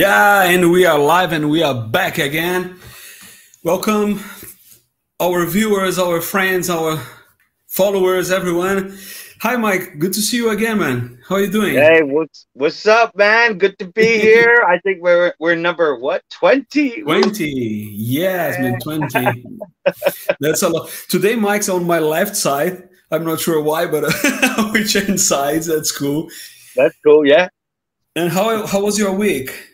Yeah, and we are live and we are back again. Welcome, our viewers, our friends, our followers, everyone. Hi, Mike. Good to see you again, man. How are you doing? Hey, what's what's up, man? Good to be here. I think we're we're number what twenty. Twenty. Yes, man. Twenty. That's a lot. Today, Mike's on my left side. I'm not sure why, but we changed sides. That's cool. That's cool. Yeah. And how how was your week?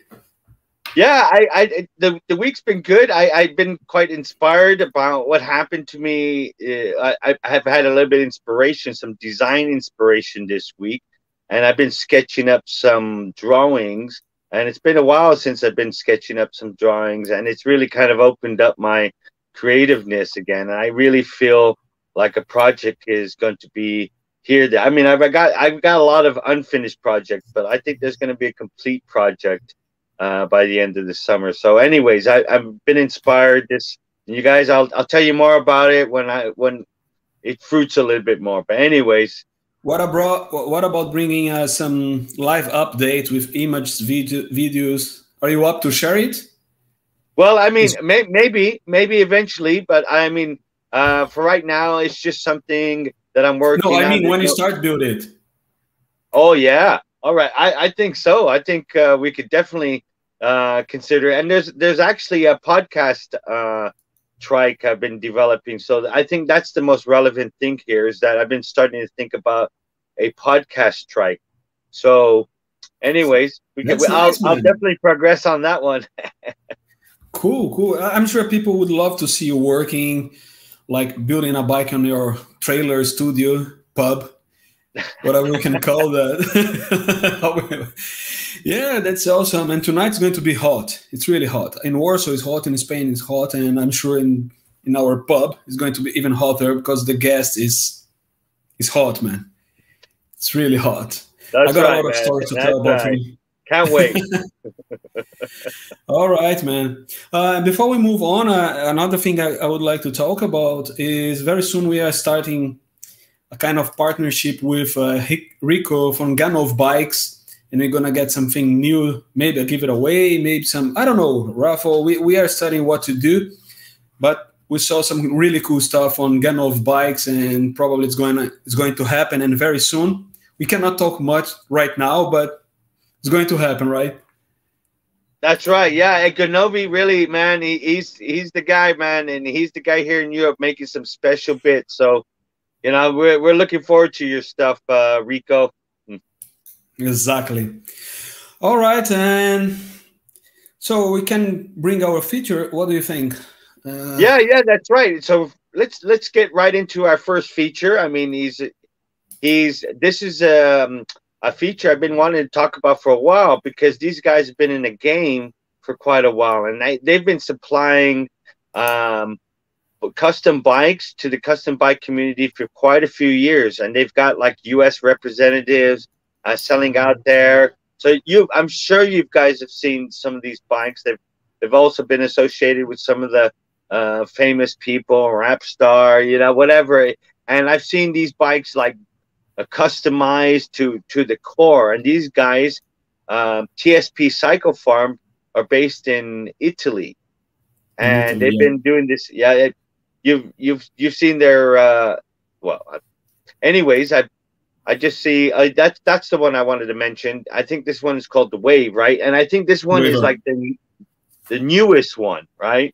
Yeah, I, I the the week's been good. I I've been quite inspired about what happened to me. Uh, I I have had a little bit of inspiration, some design inspiration this week, and I've been sketching up some drawings. And it's been a while since I've been sketching up some drawings, and it's really kind of opened up my creativeness again. And I really feel like a project is going to be here. That I mean, I've got I've got a lot of unfinished projects, but I think there's going to be a complete project uh, by the end of the summer. So, anyways, I, I've been inspired. This you guys, I'll I'll tell you more about it when I when it fruits a little bit more. But anyways, what about what about bringing uh, some live update with images, video, videos? Are you up to share it? Well, I mean, may, maybe maybe eventually, but I mean, uh, for right now, it's just something that I'm working. No, I mean when you start build it. Oh yeah, all right. I, I think so. I think uh, we could definitely uh, consider. And there's there's actually a podcast uh, trike I've been developing. So I think that's the most relevant thing here is that I've been starting to think about a podcast trike. So, anyways, we can, I'll, I'll definitely progress on that one. cool, cool. I'm sure people would love to see you working, like building a bike on your trailer studio pub whatever we can call that. yeah, that's awesome. And tonight's going to be hot. It's really hot. In Warsaw, it's hot. In Spain, it's hot. And I'm sure in in our pub, it's going to be even hotter because the guest is is hot, man. It's really hot. That's I got right, a lot of stories to that's tell about right. me. Can't wait. All right, man. Uh, before we move on, uh, another thing I, I would like to talk about is very soon we are starting a kind of partnership with uh, Rico from Ganov Bikes, and we're gonna get something new. Maybe I'll give it away. Maybe some I don't know raffle. We we are studying what to do, but we saw some really cool stuff on Ganov Bikes, and probably it's going to, it's going to happen, and very soon. We cannot talk much right now, but it's going to happen, right? That's right. Yeah, Ganovi really, man, he, he's he's the guy, man, and he's the guy here in Europe making some special bits. So you know, we're, we're looking forward to your stuff, uh, Rico. Exactly. All right, and so we can bring our feature. What do you think? Uh, yeah, yeah, that's right. So let's let's get right into our first feature. I mean, he's he's this is um, a feature I've been wanting to talk about for a while because these guys have been in the game for quite a while, and they, they've been supplying um, custom bikes to the custom bike community for quite a few years, and they've got like U.S. representatives uh, selling out there. So you, I'm sure you guys have seen some of these bikes. They've they've also been associated with some of the uh, famous people, rap star, you know, whatever. And I've seen these bikes like uh, customized to to the core. And these guys, um, TSP Cycle Farm, are based in Italy, and they've been doing this. Yeah, you've you've you've seen their uh, well. Anyways, I I just see uh, that's that's the one I wanted to mention. I think this one is called the Wave, right? And I think this one Wave. is like the the newest one, right?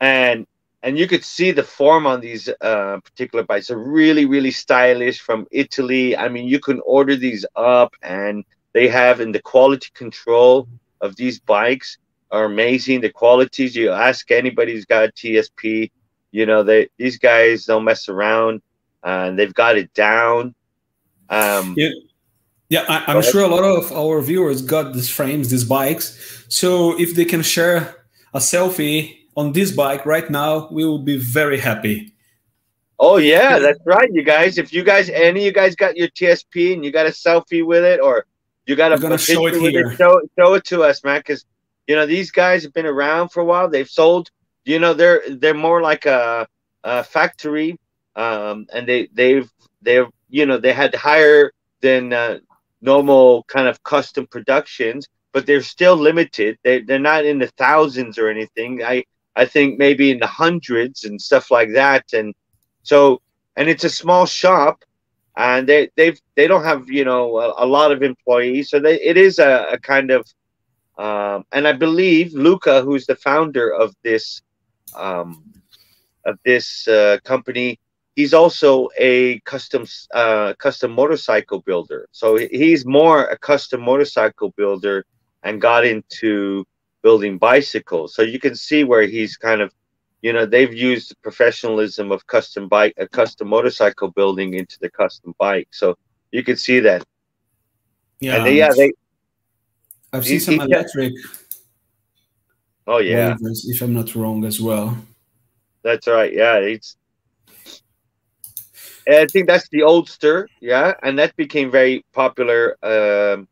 And and you could see the form on these uh, particular bikes are really really stylish from Italy. I mean, you can order these up, and they have in the quality control of these bikes are amazing. The qualities you ask anybody who's got a TSP, you know, they these guys don't mess around, and they've got it down. Um, yeah, yeah, I, am sure a lot of our viewers got these frames, these bikes. So if they can share a selfie on this bike right now, we will be very happy. Oh yeah, that's right, you guys. If you guys, any of you guys got your TSP and you got a selfie with it, or you got a, a show it here. It, show, show it to us, man, because you know, these guys have been around for a while. They've sold. You know, they're they're more like a, a factory, um, and they they've they've you know they had higher than uh, normal kind of custom productions, but they're still limited. They they're not in the thousands or anything. I I think maybe in the hundreds and stuff like that. And so and it's a small shop, and they they've they don't have you know a, a lot of employees, so they it is a, a kind of um, and I believe Luca, who's the founder of this um, of this uh, company, he's also a custom uh, custom motorcycle builder. So he's more a custom motorcycle builder and got into building bicycles. So you can see where he's kind of, you know, they've used the professionalism of custom bike, a custom motorcycle building into the custom bike. So you can see that. Yeah, and they, yeah, they. I've seen some electric. Oh yeah, waivers, if I'm not wrong as well. That's right. Yeah, it's I think that's the Oldster, yeah, and that became very popular. Um,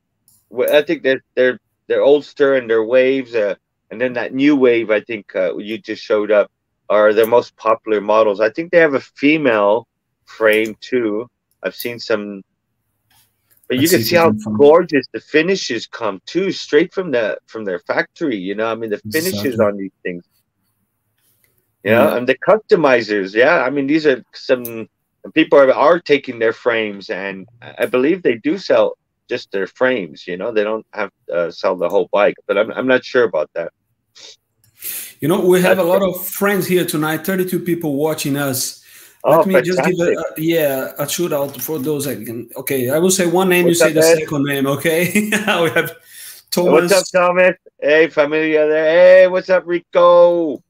I think that their their Oldster and their waves, uh, and then that new wave, I think uh, you just showed up, are their most popular models. I think they have a female frame too. I've seen some, but you can see how gorgeous the finishes come too, straight from the from their factory. You know, I mean the finishes exactly. on these things. Yeah, yeah, and the customizers. Yeah, I mean these are some people are, are taking their frames and i believe they do sell just their frames you know they don't have to uh, sell the whole bike but I'm, I'm not sure about that you know we have That's a lot of friends here tonight 32 people watching us Oh, let oh, me fantastic. just give a, a, yeah a shootout for those again okay i will say one name what's you say the second name okay we have thomas what's up thomas hey familia there hey what's up rico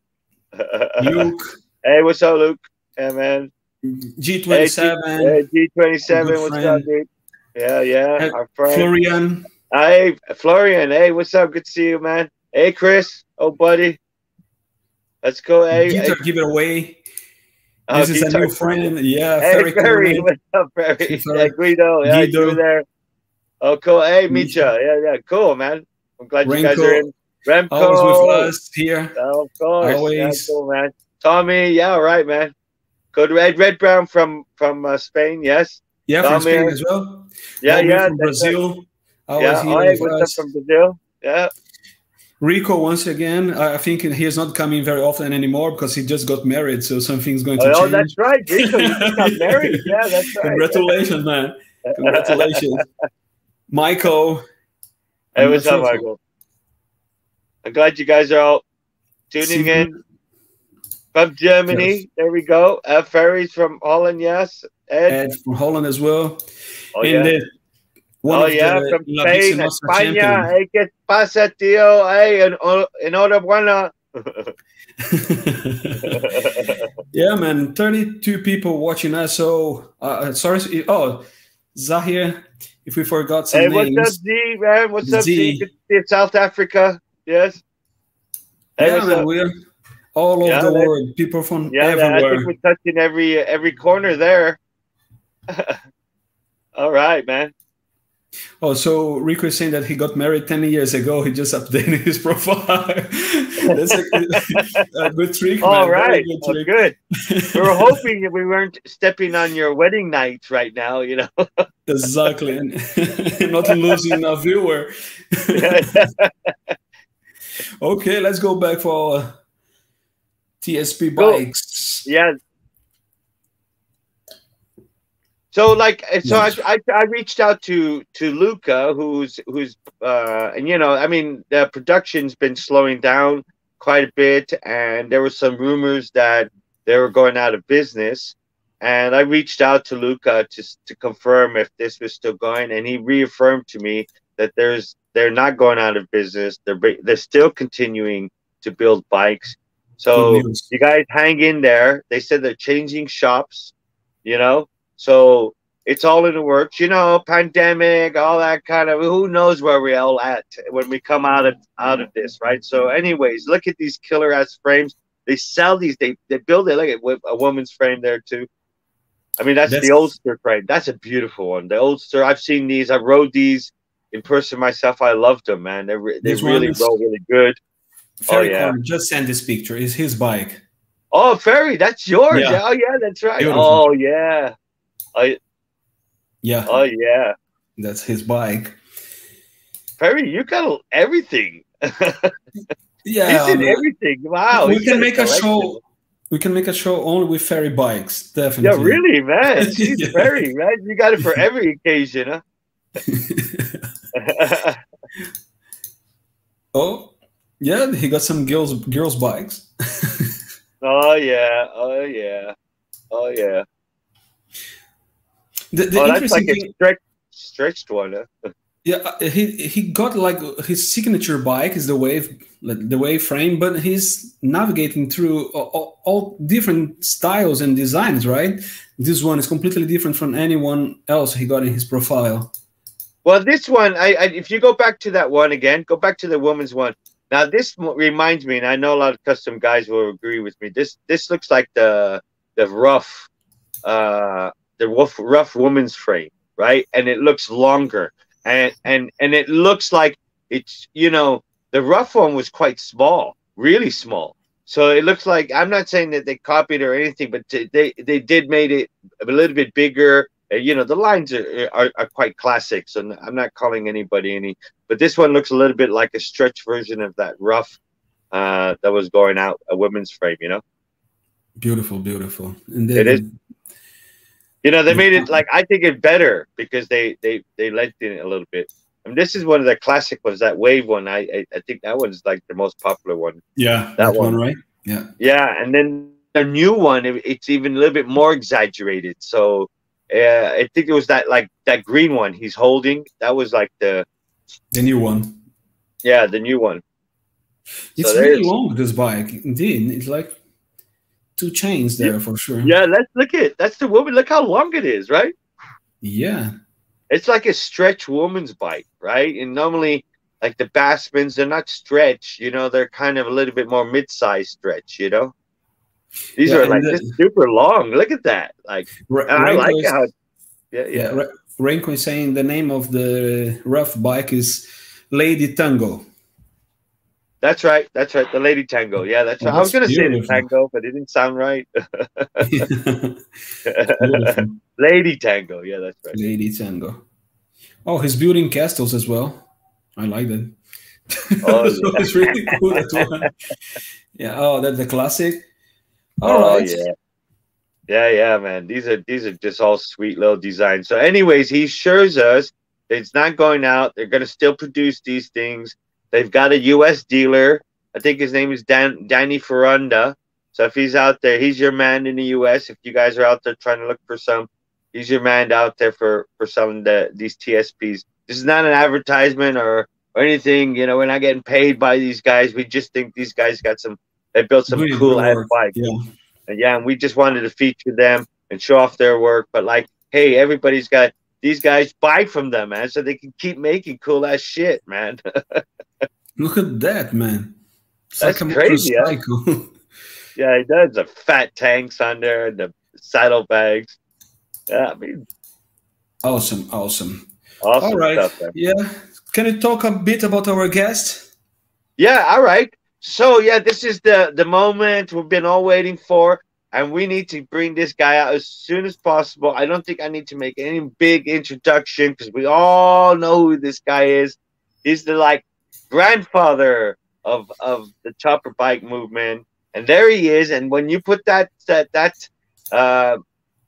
luke hey what's up luke hey man G27. G, G27, what's friend. up, dude? Yeah, yeah. Hey, our friend. Florian. Hey, Florian. Hey, what's up? Good to see you, man. Hey, Chris. Oh, buddy. Let's go. Hey, Guitar, hey. give Oh, this is a new friend. Yeah, hey, Ferry. What's up, Ferry? yeah, Guido. Yeah, Guido. you there. Oh, cool. Hey, Misha. Yeah, yeah. Cool, man. I'm glad Renko. you guys are in. Remco. Always with us here. Oh, of course. Always. Yeah, cool, man. Tommy. Yeah, all right, man. Good red, red brown from from uh, Spain. Yes. Yeah, from Spain as well. Yeah, yeah. From Brazil. Yeah, I was from Brazil. Yeah. Rico, once again, I think he is not coming very often anymore because he just got married, so something's going to oh, change. Oh, that's right, Rico, you just got married. Yeah, that's right. Congratulations, man! Congratulations, Michael. Hey, what's up, Michael? I'm glad you guys are all tuning in from Germany. Yes. There we go. Uh, Ferries from Holland, yes. Ed. Ed from Holland as well. Oh, yeah. The, oh, yeah, the, from Spain, España. Hey, ¿qué pasa, tío? Hey, en, enhorabuena. yeah, man. 32 people watching us. So, uh, uh sorry. Oh, Zahir, if we forgot some hey, names. what's up, Z, man? What's up, Z? Z? South Africa. Yes. Hey, yeah, man. We're all over yeah, the world, people from yeah, everywhere. I think we're touching every every corner there. all right, man. Oh, so Rico is saying that he got married 10 years ago. He just updated his profile. That's a, a, good trick. All man. right, good, oh, good. we were hoping that we weren't stepping on your wedding night right now, you know. exactly. And not losing a viewer. okay, let's go back for TSP bikes. Yeah. So like so yes. I, I, I reached out to to Luca who's who's uh and you know I mean the production's been slowing down quite a bit and there were some rumors that they were going out of business and I reached out to Luca just to confirm if this was still going and he reaffirmed to me that there's they're not going out of business they're they're still continuing to build bikes so you guys hang in there. They said they're changing shops, you know. So it's all in the works, you know. Pandemic, all that kind of. Who knows where we all at when we come out of out of this, right? So, anyways, look at these killer ass frames. They sell these. They they build it. Look at a woman's frame there too. I mean, that's, that's the Oldster frame. That's a beautiful one. The Oldster. I've seen these. I rode these in person myself. I loved them, man. They they really roll really good. Oh, Ferry oh, yeah. just send this picture. Is his bike. Oh, Ferry, that's yours. Yeah. Oh, yeah, that's right. Beautiful. Oh, yeah. I. Yeah. Oh, yeah. That's his bike. Perry, you got everything. yeah, you did um, everything. Wow, we can make a show. We can make a show only with ferry bikes, definitely. Yeah, really, man. She's yeah. ferry, man. You got it for every occasion, huh? oh, yeah, he got some girls girls bikes. oh yeah, oh yeah, oh yeah. The, the oh, that's like thing, a stretched, stretched one. Huh? Yeah, uh, he he got like his signature bike is the wave the wave frame, but he's navigating through all, all, different styles and designs, right? This one is completely different from anyone else he got in his profile. Well, this one, I, I if you go back to that one again, go back to the woman's one. Now this reminds me, and I know a lot of custom guys will agree with me. This this looks like the the Ruff, uh, the Ruff Ruff woman's frame, right? And it looks longer and and and it looks like it's you know the Ruff one was quite small, really small. So it looks like I'm not saying that they copied or anything, but they they did made it a little bit bigger. You know the lines are, are, are quite classic, so I'm not calling anybody any. But this one looks a little bit like a stretch version of that rough uh, that was going out a women's frame. You know. Beautiful, beautiful. And then, it is you know, they made it like I think it better because they they they lengthened it a little bit. I mean, this is one of the classic ones. That wave one, I I, I think that one's like the most popular one. Yeah, that, one. one, right? Yeah, yeah, and then the new one, it, it's even a little bit more exaggerated. So uh, I think it was that like that green one he's holding. That was like the the new one. Yeah, the new one. It's so really long. This bike, indeed. It's like two chains there yeah. for sure. Yeah, let's look at that's the woman. Look how long it is, right? Yeah. It's like a stretch woman's bike, right? And normally like the Bassmans, they're not stretch, you know, they're kind of a little bit more mid-sized stretch, you know. These yeah, are like the, super long. Look at that. Like I like is, how yeah, yeah. yeah Renko is saying the name of the Ruff bike is Lady Tango. That's right. That's right. The Lady Tango. Yeah, that's oh, right. I was going to say the Tango, but it didn't sound right. Lady Tango. Yeah, that's right. Lady Tango. Oh, he's building castles as well. I like that. Oh, so yeah. it's really cool. That one. Yeah. Oh, that's the classic. Oh, all oh, right. yeah. Yeah, yeah, man. These are these are just all sweet little designs. So, anyways, he assures us it's not going out. They're going to still produce these things They've got a U.S. dealer. I think his name is Dan Danny Ferranda. So if he's out there, he's your man in the U.S. If you guys are out there trying to look for some, he's your man out there for for selling the these TSPs. This is not an advertisement or or anything. You know, we're not getting paid by these guys. We just think these guys got some. They built some cool ass bikes. Yeah. And yeah, and we just wanted to feature them and show off their work. But like, hey, everybody's got these guys buy from them, man, so they can keep making cool ass shit, man. Look at that, man. It's That's like crazy. Yeah, he does. The fat tanks on there and the saddlebags. Yeah, I mean, awesome, awesome. Awesome all right. Stuff, yeah. Can you talk a bit about our guest? Yeah. All right. So yeah, this is the the moment we've been all waiting for, and we need to bring this guy out as soon as possible. I don't think I need to make any big introduction because we all know who this guy is. He's the like grandfather of of the chopper bike movement, and there he is. And when you put that that that uh,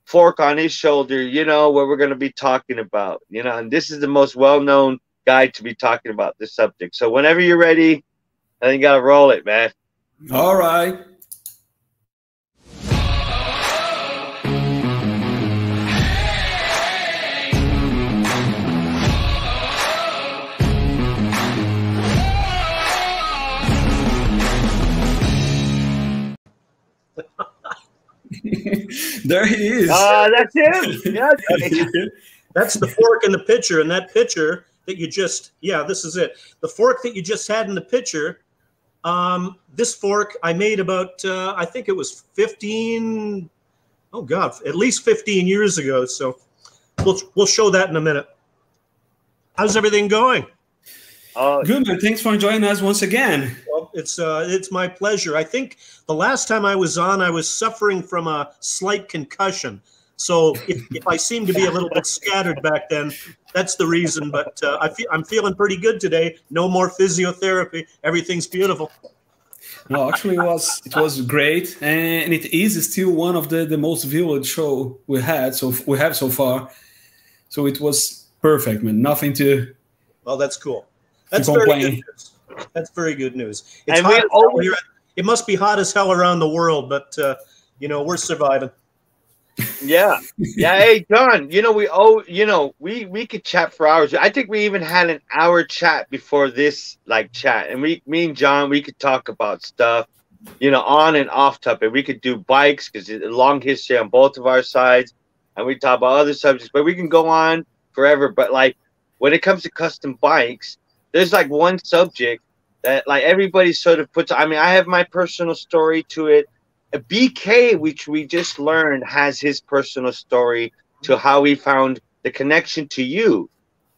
fork on his shoulder, you know what we're going to be talking about. You know, and this is the most well known guy to be talking about this subject. So whenever you're ready, I think you got to roll it, man. All right. there he is. Uh, that's him. Yeah. that's the fork in the pitcher, and that pitcher that you just yeah, this is it. The fork that you just had in the pitcher. Um, this fork I made about uh, I think it was 15 oh god, at least 15 years ago. So we'll we'll show that in a minute. How's everything going? Uh, Good man. Thanks for joining us once again. It's uh, it's my pleasure. I think the last time I was on, I was suffering from a slight concussion. So if, if I seem to be a little bit scattered back then, that's the reason. But uh, I feel I'm feeling pretty good today. No more physiotherapy. Everything's beautiful. No, actually, it was it was great, and it is still one of the the most viewed show we had. So we have so far. So it was perfect, man. Nothing to. Well, that's cool. That's very good. That's very good news. It's and hot we here. It must be hot as hell around the world, but uh, you know we're surviving. Yeah, yeah. Hey, John. You know we oh, you know we we could chat for hours. I think we even had an hour chat before this like chat, and we me and John we could talk about stuff, you know, on and off topic. We could do bikes because a long history on both of our sides, and we talk about other subjects. But we can go on forever. But like when it comes to custom bikes, there's like one subject that like everybody sort of puts. I mean, I have my personal story to it. BK, which we just learned, has his personal story to how he found the connection to you,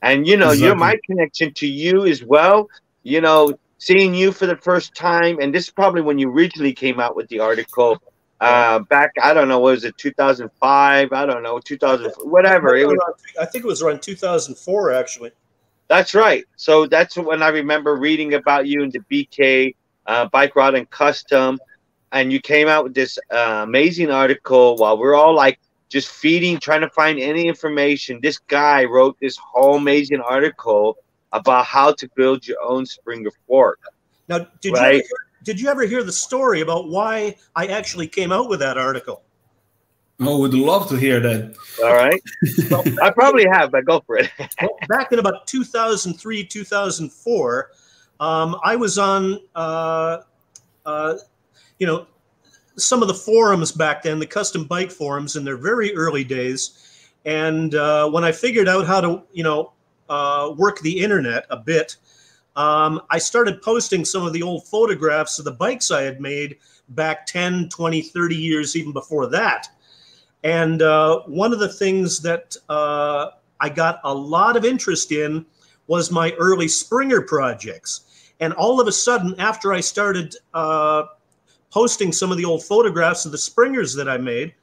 and you know, exactly. you're my connection to you as well. You know, seeing you for the first time, and this is probably when you originally came out with the article. Uh, back, I don't know, was it 2005? I don't know, 2000, whatever. It was, I think it was around 2004, actually. That's right. So that's when I remember reading about you in the BK uh, Bike Rod and Custom, and you came out with this uh, amazing article while we're all like just feeding, trying to find any information. This guy wrote this whole amazing article about how to build your own Springer fork. Now, did right? you ever, did you ever hear the story about why I actually came out with that article? Oh, would love to hear that. All right. well, I probably have, but go for it. well, back in about 2003, 2004, um, I was on, uh, uh, you know, some of the forums back then, the custom bike forums in their very early days. And uh, when I figured out how to, you know, uh, work the internet a bit, um, I started posting some of the old photographs of the bikes I had made back 10, 20, 30 years even before that. And uh, one of the things that uh, I got a lot of interest in was my early Springer projects. And all of a sudden, after I started uh, posting some of the old photographs of the Springers that I made,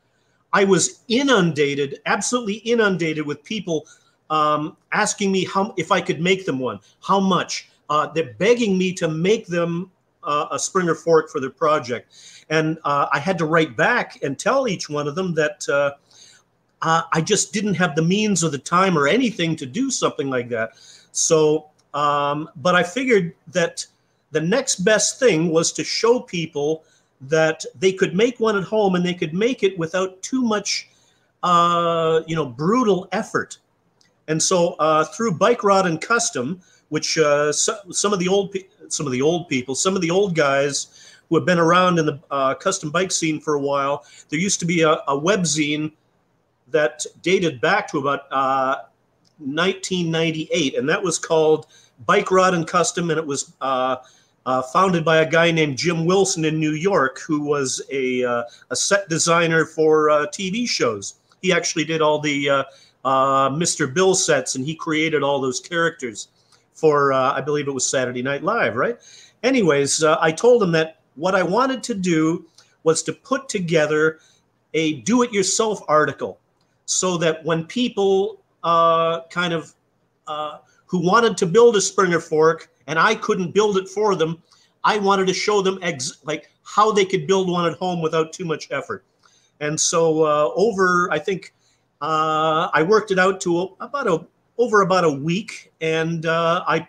I was inundated, absolutely inundated with people um, asking me how if I could make them one, how much. Uh, they're begging me to make them uh, a Springer fork for their project. And uh, I had to write back and tell each one of them that uh, uh, I just didn't have the means or the time or anything to do something like that. So, um, but I figured that the next best thing was to show people that they could make one at home and they could make it without too much, uh, you know, brutal effort. And so uh, through Bike Rod and Custom, which uh, so, some of the old some of the old people, some of the old guys who have been around in the uh, custom bike scene for a while. There used to be a, a webzine that dated back to about uh, 1998, and that was called Bike Rod and Custom, and it was uh, uh, founded by a guy named Jim Wilson in New York, who was a, uh, a set designer for TV shows. He actually did all the Mr. Bill sets, and he created all those characters for, I believe it was Saturday Night Live, right? Anyways, I told him that what I wanted to do was to put together a do it yourself article so that when people uh, kind of uh, who wanted to build a Springer fork and I couldn't build it for them, I wanted to show them ex- like how they could build one at home without too much effort. And so uh, over, I think uh, I worked it out to about a over about a week, and uh, I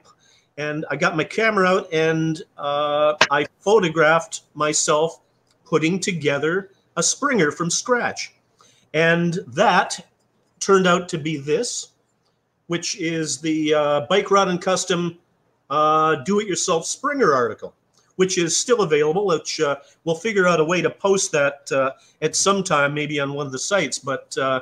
and I got my camera out and uh, I photographed myself putting together a Springer from scratch. And that turned out to be this, which is the uh, Bike Rod and Custom uh, Do-It-Yourself Springer article, which is still available, which uh, we'll figure out a way to post that uh, at some time, maybe on one of the sites. But uh,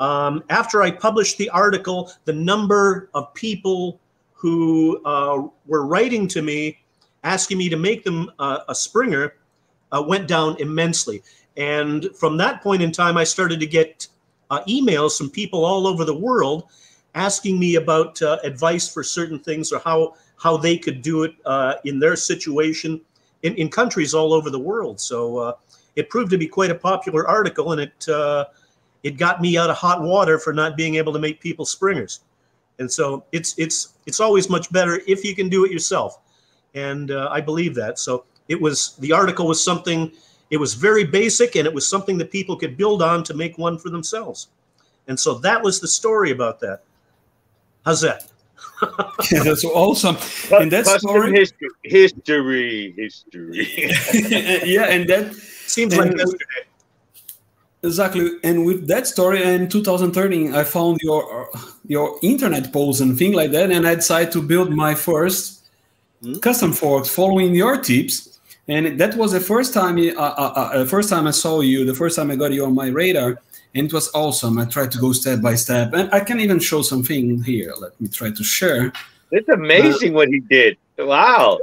um, after I published the article, the number of people who uh, were writing to me asking me to make them uh, a Springer uh, went down immensely. And from that point in time, I started to get uh, emails from people all over the world asking me about uh, advice for certain things or how, how they could do it uh, in their situation in, in countries all over the world. So it proved to be quite a popular article and it it got me out of hot water for not being able to make people springers. And so it's it's it's always much better if you can do it yourself. And uh, I believe that. So it was the article was something. It was very basic, and it was something that people could build on to make one for themselves. And so that was the story about that. How's that? yeah, that's awesome. But and that's custom story, history, history, history. yeah, and that Seems like yesterday. Exactly. And with that story, in 2013, I found your your internet post and thing like that, and I decided to build my first Hmm. custom forks following your tips. And that was the first time, you- uh, uh, uh, the first time I saw you, the first time I got you on my radar, and it was awesome. I tried to go step by step, and I can even show something here. Let me try to share. It's amazing what he did. Wow.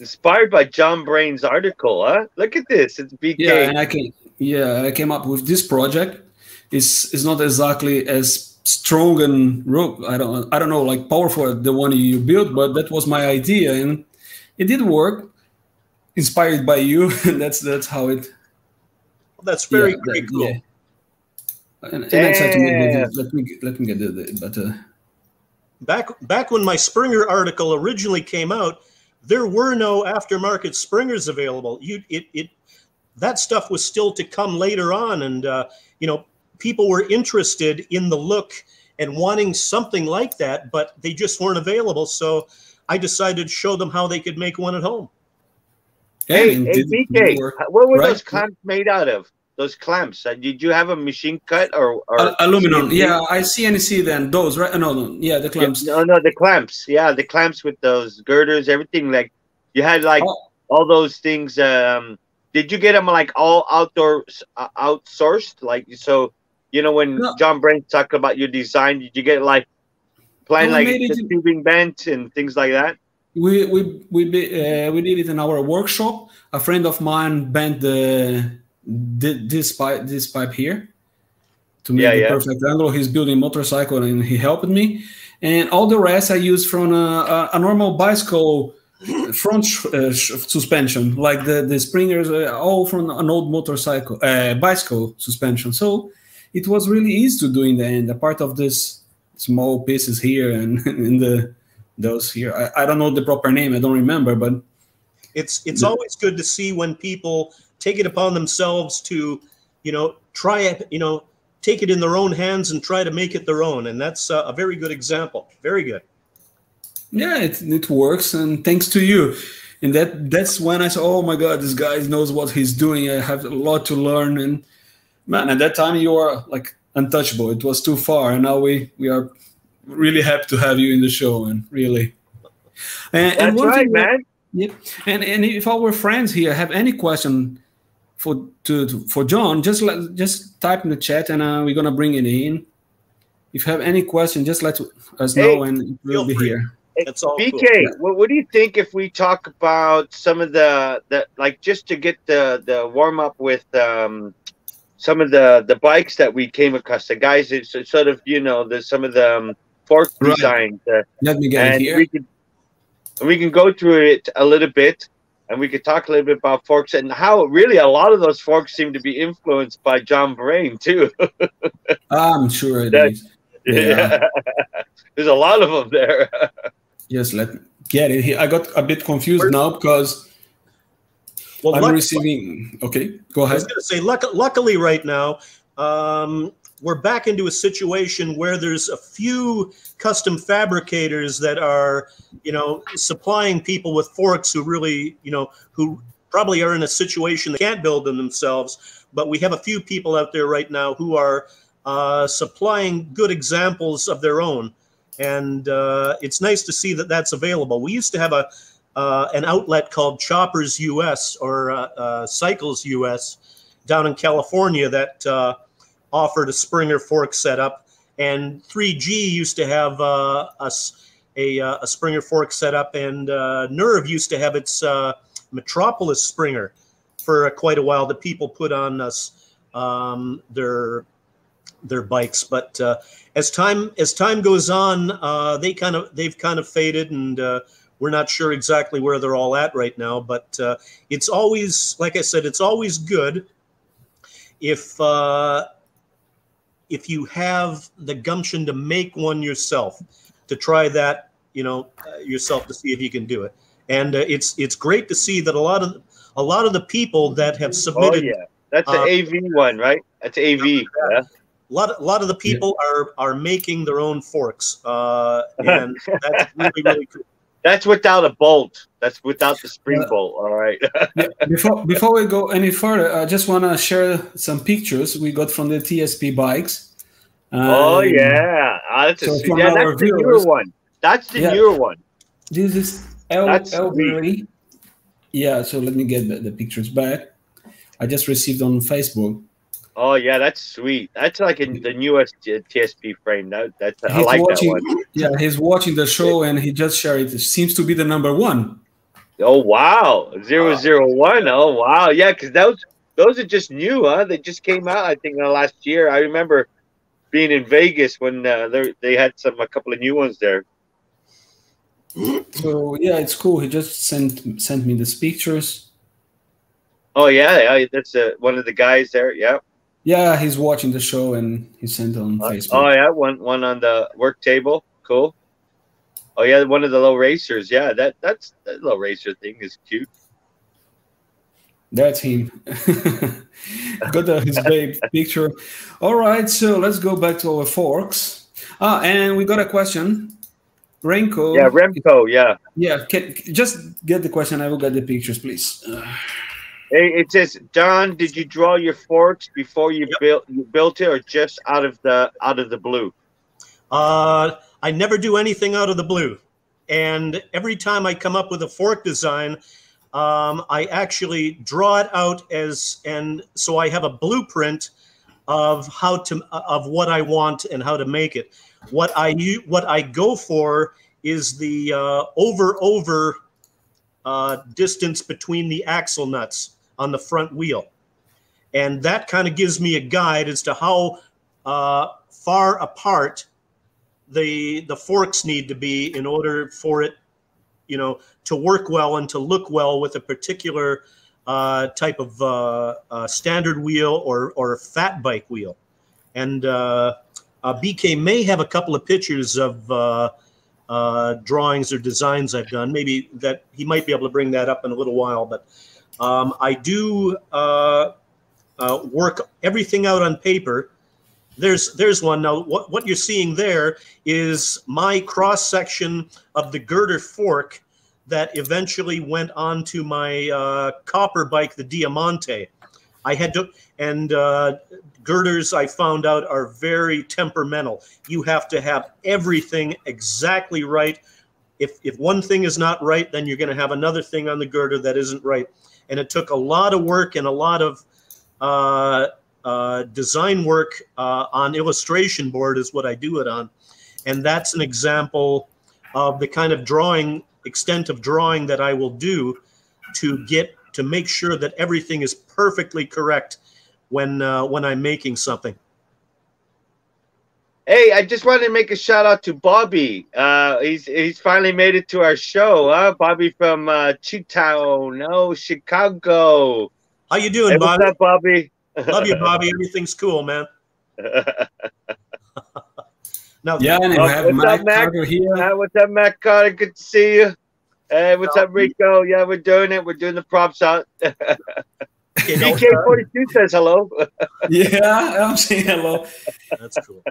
Inspired by John Brain's article, huh? Look at this. It's BK. Yeah, and I can. Yeah, I came up with this project. It's it's not exactly as strong and rope. I don't I don't know like powerful the one you built, but that was my idea, and it did work. Inspired by you, and that's that's how it. That's very yeah, very that- cool. yeah. And, and I to make let me let me get the, the but uh, back back when my Springer article originally came out, there were no aftermarket Springers available. You it it that stuff was still to come later on, and uh, you know people were interested in the look and wanting something like that, but they just weren't available. So I decided to show them how they could make one at home. Hey, and hey did- BK, did what were right? those clamps made out of? Those clamps? Uh, did you have a machine cut or, or Al- aluminum. CNC? Yeah, I CNC then those right. No, no, yeah, the Yeah, clamps. no, no, the clamps. Yeah, the clamps with those girders, everything. Like you had like Oh. all those things. Um, did you get them like all outdoors uh, outsourced? Like so, you know, when No. John Brain talked about your design, did you get like plan like tubing bent and things like that? we we we be, uh, we did it in our workshop. A friend of mine bent the, the this pipe this pipe here to make Yeah, the yeah. perfect angle. He's building motorcycle and he helped me, and all the rest I use from a, a, a normal bicycle front sh- uh, sh- suspension, like the the springers, uh, all from an old motorcycle uh, bicycle suspension. So it was really easy to do in the end. A part of this small pieces here and in the those here. I, I don't know the proper name. I don't remember, but It's it's Yeah. always good to see when people take it upon themselves to, you know, try it, you know, take it in their own hands and try to make it their own, and that's uh, a very good example. Very good. Yeah, it, it works. And thanks to you. And that that's when I said, oh my God, this guy knows what he's doing. I have a lot to learn. And man, at that time you were like untouchable. It was too far. And now we, we are really happy to have you in the show and really. And, and That's one right, man. Yep. And and if our friends here have any question for to, to- for John, just let, just type in the chat and uh, we're gonna bring it in. If you have any question, just let us know Hey, and we'll be free. here. That's all. BK, cool. what, what do you think if we talk about some of the the like just to get the the warm up with um some of the the bikes that we came across the guys it's it's sort of you know the some of the um, fork Right. designs uh, Let me get and here. we could we can go through it a little bit and we could talk a little bit about forks and how really a lot of those forks seem to be influenced by John Brain too. I'm sure it That- is. Yeah. There's a lot of them there. Yes, let me get it here. I got a bit confused now because Well, I'm luck- receiving. Okay, go ahead. I was going to say, luck- luckily, right now, um, we're back into a situation where there's a few custom fabricators that are, you know, supplying people with forks who really, you know, who probably are in a situation they can't build them themselves. But we have a few people out there right now who are uh, supplying good examples of their own, and uh, it's nice to see that that's available. We used to have a uh, an outlet called Choppers US or uh, uh, Cycles US down in California that uh, offered a Springer fork setup, and 3G used to have uh, a, a, a Springer fork setup, and Nirve used to have its Metropolis Springer for quite a while that people put on us um, their their bikes. But uh, as time as time goes on, uh, they kind of they've kind of faded, and uh, we're not sure exactly where they're all at right now. But uh, it's always, like I said, it's always good if uh, if you have the gumption to make one yourself, to try that, you know, uh, yourself to see if you can do it. And uh, it's it's great to see that a lot of a lot of the people that have submitted. Oh yeah, that's an uh, AV one, right? That's AV. Yeah. A lot, of, a lot of the people are are making their own forks, uh, and that's really really cool. That's without a bolt. That's without the spring Yeah. bolt. All right. Yeah, before before we go any further, I just want to share some pictures we got from the TSP bikes. oh Um, yeah, ah, that's a so sweet- yeah. our That's the newer one. That's the Yeah. newer one. This is El That's Yeah, so let me get the, the pictures back. I just received on Facebook. Oh yeah, that's sweet. That's like in the newest TSP frame. That that's I He's like watching. that one. Yeah, he's watching the show and he just shared it. It seems to be the number one. Oh wow, zero zero one. Oh wow, yeah, because those those are just new, huh? They just came out, I think, uh, last year. I remember being in Vegas when uh, they they had some a couple of new ones there. So yeah, it's cool. He just sent sent me these pictures. Oh yeah, yeah that's uh, one of the guys there. Yeah. Yeah, he's watching the show and he sent on Uh, Facebook. oh yeah, one one on the work table. Cool. Oh yeah, one of the low racers. Yeah, that that's that low racer thing is cute. That's him. Got the, his babe picture. All right, so let's go back to our forks. Ah, and we got a question. Renko. Yeah, Remco. Yeah. Yeah, can, just get the question. I will get the pictures, please. Uh, it says, Don, did you draw your forks before you Yep. built you built it, or just out of the out of the blue? Uh, I never do anything out of the blue. And every time I come up with a fork design, um, I actually draw it out as, and so I have a blueprint of how to, of what I want and how to make it. What I, what I go for is the uh, over over uh, distance between the axle nuts on the front wheel. And that kind of gives me a guide as to how uh, far apart the the forks need to be in order for it you know to work well and to look well with a particular uh, type of uh, uh, standard wheel or or fat bike wheel and uh, uh, bk may have a couple of pictures of drawings or designs i've done maybe that he might be able to bring that up in a little while but um, i do uh, uh, work everything out on paper. There's there's one. Now what, what you're seeing there is my cross section of the girder fork that eventually went onto my uh, chopper bike the diamante. I had to and uh, girders i found out are very temperamental. You have to have everything exactly right. If if one thing is not right then you're going to have another thing on the girder that isn't right and it took a lot of work and a lot of uh, uh, design work uh, on illustration board is what I do it on, and that's an example of the kind of drawing extent of drawing that I will do to get to make sure that everything is perfectly correct when uh, when I'm making something. Hey, I just wanted to make a shout out to Bobby. Uh, he's he's finally made it to our show, huh? Bobby from uh, Chi-Town, no Chicago. How you doing, Hey, what's Bobby? up, Bobby? Love you, Bobby. Everything's cool, man. Now, yeah, and Oh, have what's Mike up, Mac? Here. Hi, what's up, Matt Carter? Good to see you. Hey, what's up, Rico? Yeah, we're doing it. We're doing the props out. you know, BK42 says hello. Yeah, I'm saying hello. That's cool.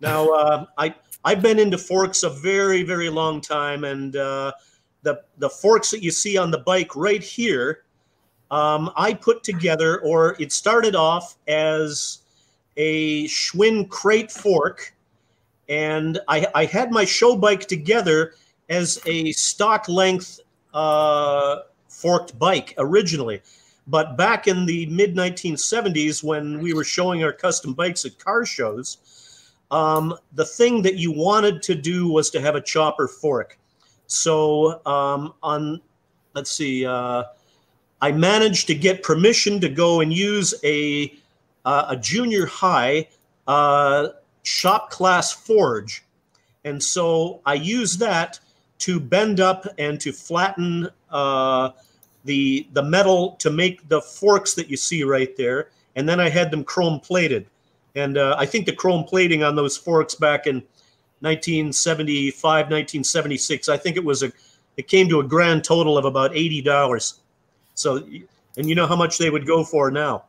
Now, uh, I I've been into forks a very very long time, and uh, the the forks that you see on the bike right here, um, I put together, or it started off as a Schwinn crate fork, and I, I had my show bike together as a stock length uh, forked bike originally. But back in the mid 1970s, when we were showing our custom bikes at car shows, um, the thing that you wanted to do was to have a chopper fork. So um, on, let's see, uh, I managed to get permission to go and use a uh, a junior high uh, shop class forge, and so I used that to bend up and to flatten uh, the the metal to make the forks that you see right there, and then I had them chrome plated. And uh, I think the chrome plating on those forks back in 1975, 1976, I think it was a, it came to a grand total of about eighty dollars. So, and you know how much they would go for now.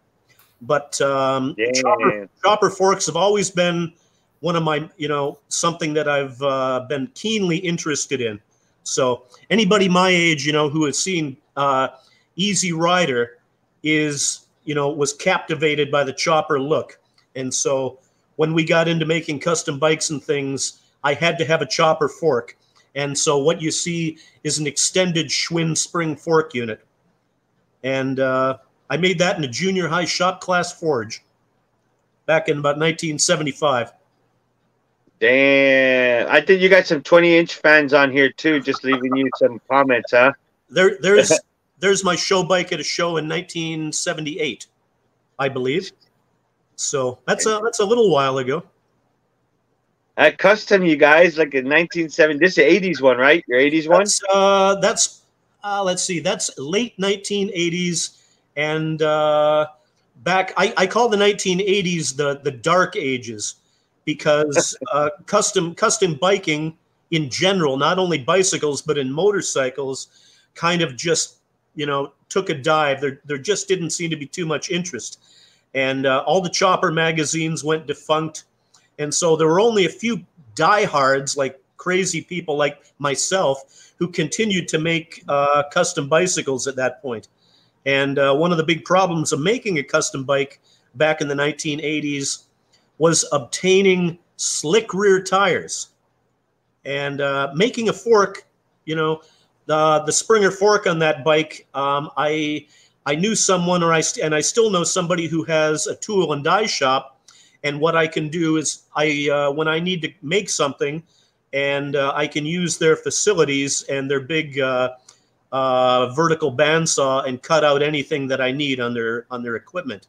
But um, chopper, chopper, forks have always been one of my, you know, something that I've uh, been keenly interested in. So anybody my age, you know, who has seen uh, Easy Rider is, you know, was captivated by the chopper look. And so when we got into making custom bikes and things, I had to have a chopper fork. And so what you see is an extended Schwinn spring fork unit. And uh, I made that in a junior high shop class forge back in about 1975. Damn. I think you got some 20 inch fans on here too, just leaving you some comments, huh? There, there's there's my show bike at a show in 1978, I believe. So that's a that's a little while ago. At custom, you guys, like in 1970, this is 80s one, right? Your 80s one? That's, uh, that's uh, let's see, that's late 1980s. And uh, back, I, I call the 1980s the, the dark ages because uh, custom custom biking in general, not only bicycles, but in motorcycles, kind of just, you know, took a dive. There, there just didn't seem to be too much interest. And uh, all the chopper magazines went defunct and so there were only a few diehards, like crazy people like myself, who continued to make uh, custom bicycles at that point. And uh, one of the big problems of making a custom bike back in the 1980s was obtaining slick rear tires and uh, making a fork. You know, the the Springer fork on that bike. Um, I I knew someone, or I and I still know somebody who has a tool and die shop and what I can do is I uh, when I need to make something, and uh, I can use their facilities and their big uh, uh vertical bandsaw and cut out anything that I need on their on their equipment.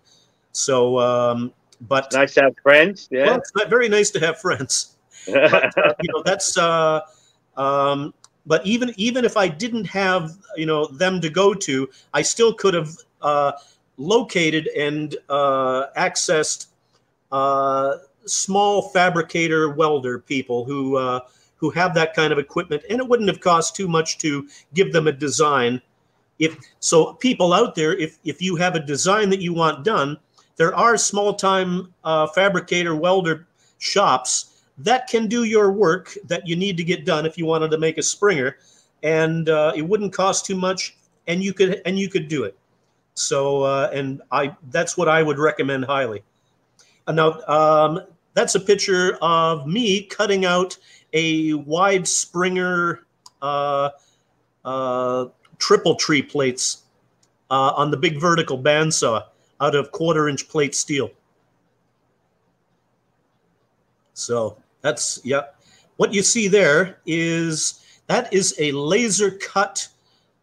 So, um, but nice to have friends. Yeah, well, it's very nice to have friends. but, uh, you know, that's. Uh, um, but even even if I didn't have you know them to go to, I still could have uh, located and uh, accessed uh, small fabricator welder people who uh, who have that kind of equipment, and it wouldn't have cost too much to give them a design. If so, people out there, if if you have a design that you want done, there are small time uh, fabricator welder shops that can do your work that you need to get done if you wanted to make a Springer, and uh, it wouldn't cost too much, and you could and you could do it. So, uh, and I that's what I would recommend highly. Uh, now, um, that's a picture of me cutting out a wide Springer uh, uh, triple tree plates on the big vertical bandsaw out of quarter inch plate steel. So that's, yeah. What you see there is that is a laser cut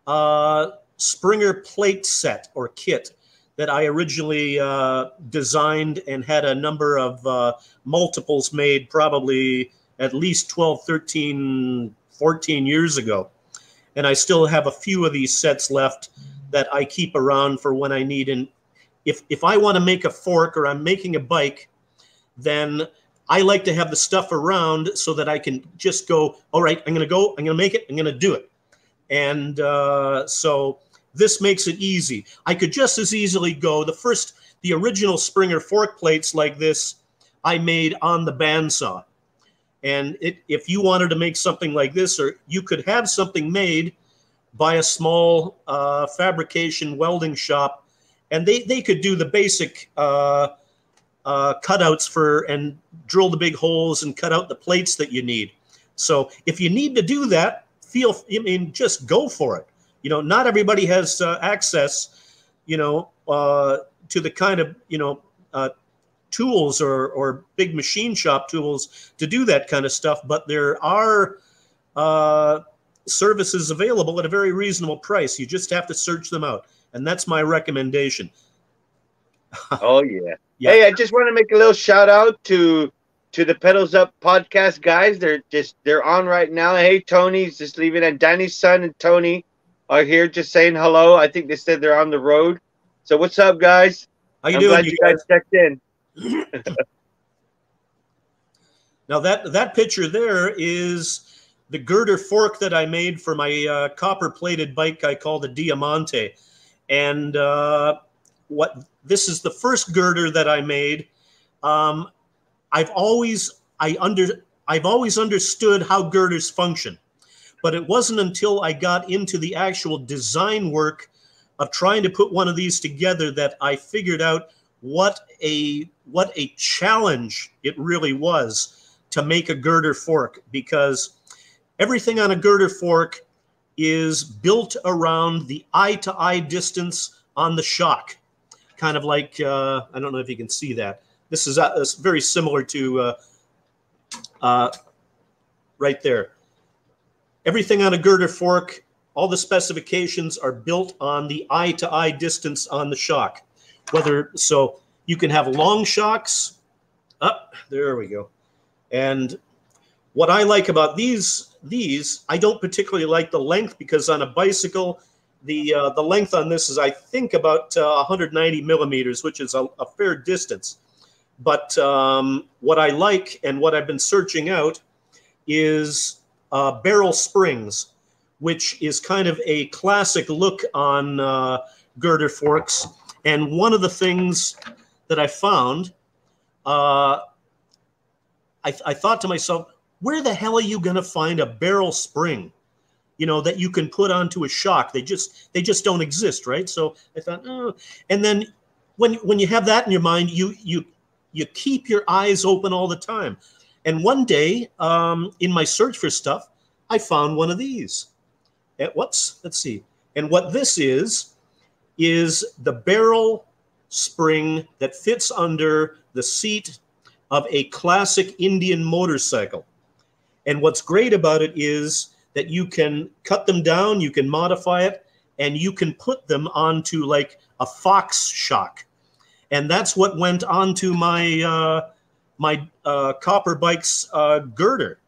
uh, Springer plate set or kit that I originally uh, designed and had a number of uh, multiples made probably at least 12, 13, 14 years ago. And I still have a few of these sets left that I keep around for when I need. And if, if I want to make a fork or I'm making a bike, then I like to have the stuff around so that I can just go, all right, I'm going to go, I'm going to make it, I'm going to do it. And uh, so this makes it easy. I could just as easily go the first, the original Springer fork plates like this, I made on the bandsaw. And it, if you wanted to make something like this, or you could have something made by a small uh, fabrication welding shop, and they, they could do the basic uh, uh, cutouts for and drill the big holes and cut out the plates that you need. So if you need to do that, feel I mean just go for it you know, not everybody has uh, access, you know, uh, to the kind of, you know, uh, tools or, or big machine shop tools to do that kind of stuff. But there are uh, services available at a very reasonable price. You just have to search them out. And that's my recommendation. oh, yeah. yeah. Hey, I just want to make a little shout out to to the Pedals Up podcast guys. They're just they're on right now. Hey, Tony's just leaving, and Danny's son and Tony are here just saying hello. I think they said they're on the road. So what's up, guys? How you I'm doing? Glad you, guys, guys checked in. Now that that picture there is the girder fork that I made for my uh, copper plated bike I call the Diamante, and uh, what this is the first girder that I made. Um, I've always I under I've always understood how girders function, but it wasn't until I got into the actual design work of trying to put one of these together that I figured out what a what a challenge it really was to make a girder fork because everything on a girder fork is built around the eye to eye distance on the shock kind of like uh, I don't know if you can see that. This is uh, very similar to uh, uh, right there. Everything on a girder fork, all the specifications are built on the eye-to-eye -eye distance on the shock. Whether so, you can have long shocks. Up oh, there we go. And what I like about these these, I don't particularly like the length because on a bicycle the uh, the length on this is I think about uh, 190 millimeters, which is a, a fair distance. But um, what I like and what I've been searching out is uh, barrel springs, which is kind of a classic look on uh, girder forks. And one of the things that I found, uh, I, I thought to myself, where the hell are you going to find a barrel spring? you know that you can put onto a shock? They just they just don't exist right? So i thought oh. And then when when you have that in your mind you you you keep your eyes open all the time. And one day um, in my search for stuff i found one of these. At what's let's see. And what this is is the barrel spring that fits under the seat of a classic indian motorcycle and what's great about it is that you can cut them down, you can modify it, and you can put them onto like a Fox shock. And that's what went onto my uh, my uh, copper bike's uh, girder.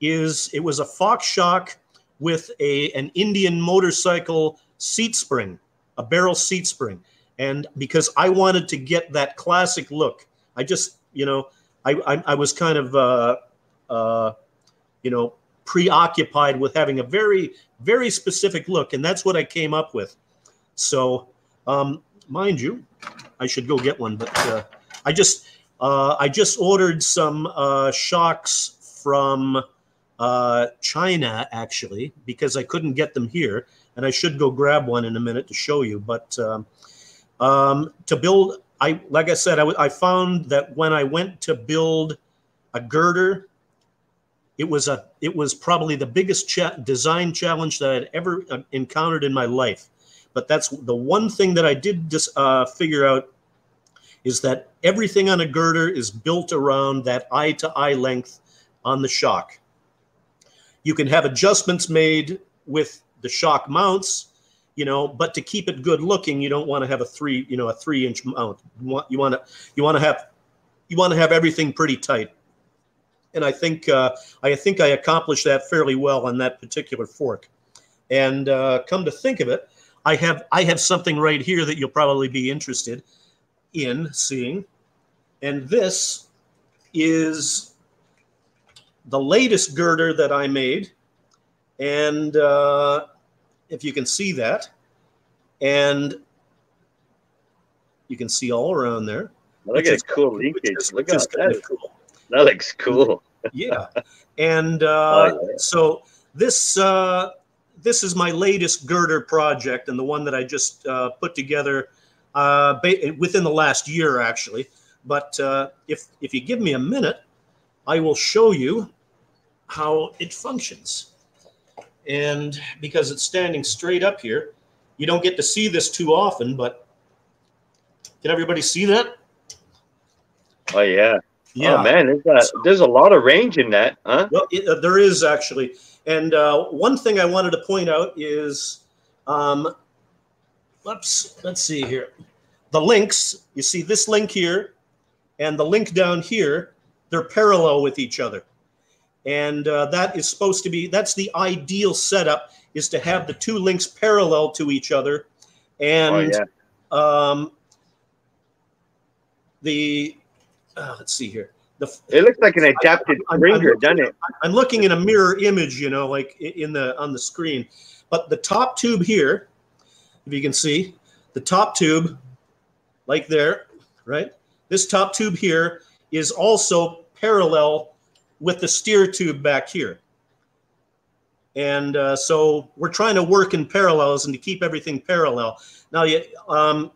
Is it was a Fox shock with a an Indian motorcycle seat spring, a barrel seat spring, and because I wanted to get that classic look, I just you know I I, I was kind of uh, uh, you know preoccupied with having a very, very specific look. And that's what I came up with. So, um, mind you, I should go get one, but uh, I just, uh, I just ordered some uh, shocks from uh, China actually because I couldn't get them here, and I should go grab one in a minute to show you. But um, um, to build, I like I said, I, I found that when I went to build a girder it was a it was probably the biggest cha- design challenge that I'd ever uh, encountered in my life. But that's the one thing that I did dis, uh, figure out is that everything on a girder is built around that eye to eye length on the shock. You can have adjustments made with the shock mounts, you know, but to keep it good looking, you don't want to have a three, you know, a three inch mount. You want you want to you want to have you want to have everything pretty tight and I think uh, I think I accomplished that fairly well on that particular fork. And uh, come to think of it, I have I have something right here that you'll probably be interested in seeing, and this is the latest girder that I made, and uh, if you can see that, and you can see all around there. Look at cool linkage. Look at that. Cool. That looks cool yeah, and uh, oh, yeah. so this uh, this is my latest girder project, and the one that I just uh, put together uh, within the last year, actually. But uh, if if you give me a minute, I will show you how it functions. And because it's standing straight up here, you don't get to see this too often, but can everybody see that? Oh yeah. Yeah, oh, man, there's a, so, there's a lot of range in that, huh? Well, it, uh, there is actually. And uh, one thing I wanted to point out is, um, let's let's see here, the links. You see this link here, and the link down here. They're parallel with each other, and uh, that is supposed to be. That's the ideal setup is to have the two links parallel to each other, and oh, yeah. um, the uh, let's see here. the It looks like an adapted I'm- I'm looking- doesn't it? I'm looking in a mirror image, you know, like in the on the screen. But the top tube here, if you can see, the top tube, like there, right? This top tube here is also parallel with the steer tube back here. And uh, so we're trying to work in parallels and to keep everything parallel. Now, you, um,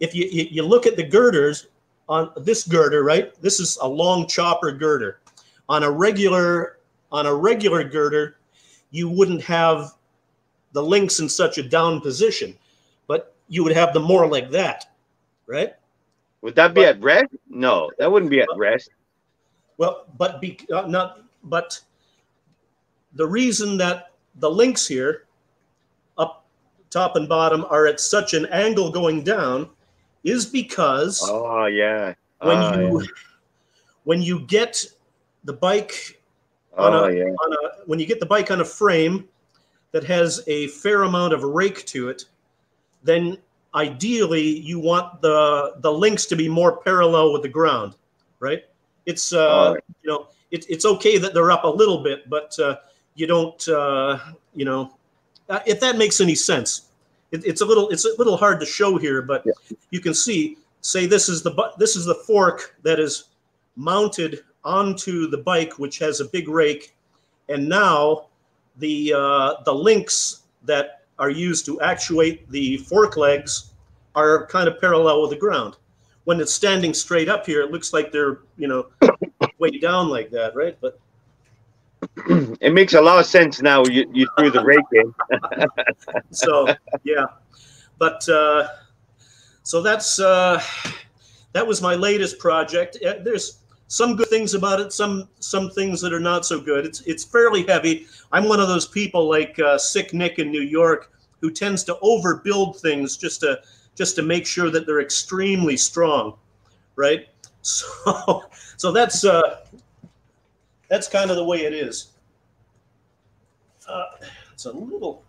if you, you look at the girders on this girder, right? This is a long chopper girder. On a regular on a regular girder, you wouldn't have the links in such a down position, but you would have them more like that, right? Would that be at rest? No, that wouldn't be at rest. Well, but be uh, not but the reason that the links here up top and bottom are at such an angle going down is because Oh yeah. when Oh, you yeah. when you get the bike on Oh a, yeah. on a when you get the bike on a frame that has a fair amount of rake to it, then ideally you want the the links to be more parallel with the ground, right? It's uh, Alright. you know it, it's okay that they're up a little bit, but uh, you don't uh, you know uh, if that makes any sense. It, it's a little it's a little hard to show here, but you can see. Say this is the this is the fork that is mounted onto the bike, which has a big rake, and now the uh, the links that are used to actuate the fork legs are kind of parallel with the ground. When it's standing straight up here, it looks like they're you know way down like that, right? But it makes a lot of sense now. You you threw the rake in. so yeah, but uh, so that's uh, that was my latest project. Uh, There's some good things about it, some some things that are not so good. It's it's fairly heavy. I'm one of those people like uh, Sick Nick in New York who tends to overbuild things just to just to make sure that they're extremely strong, right? So so that's uh, that's kind of the way it is. Uh, it's a little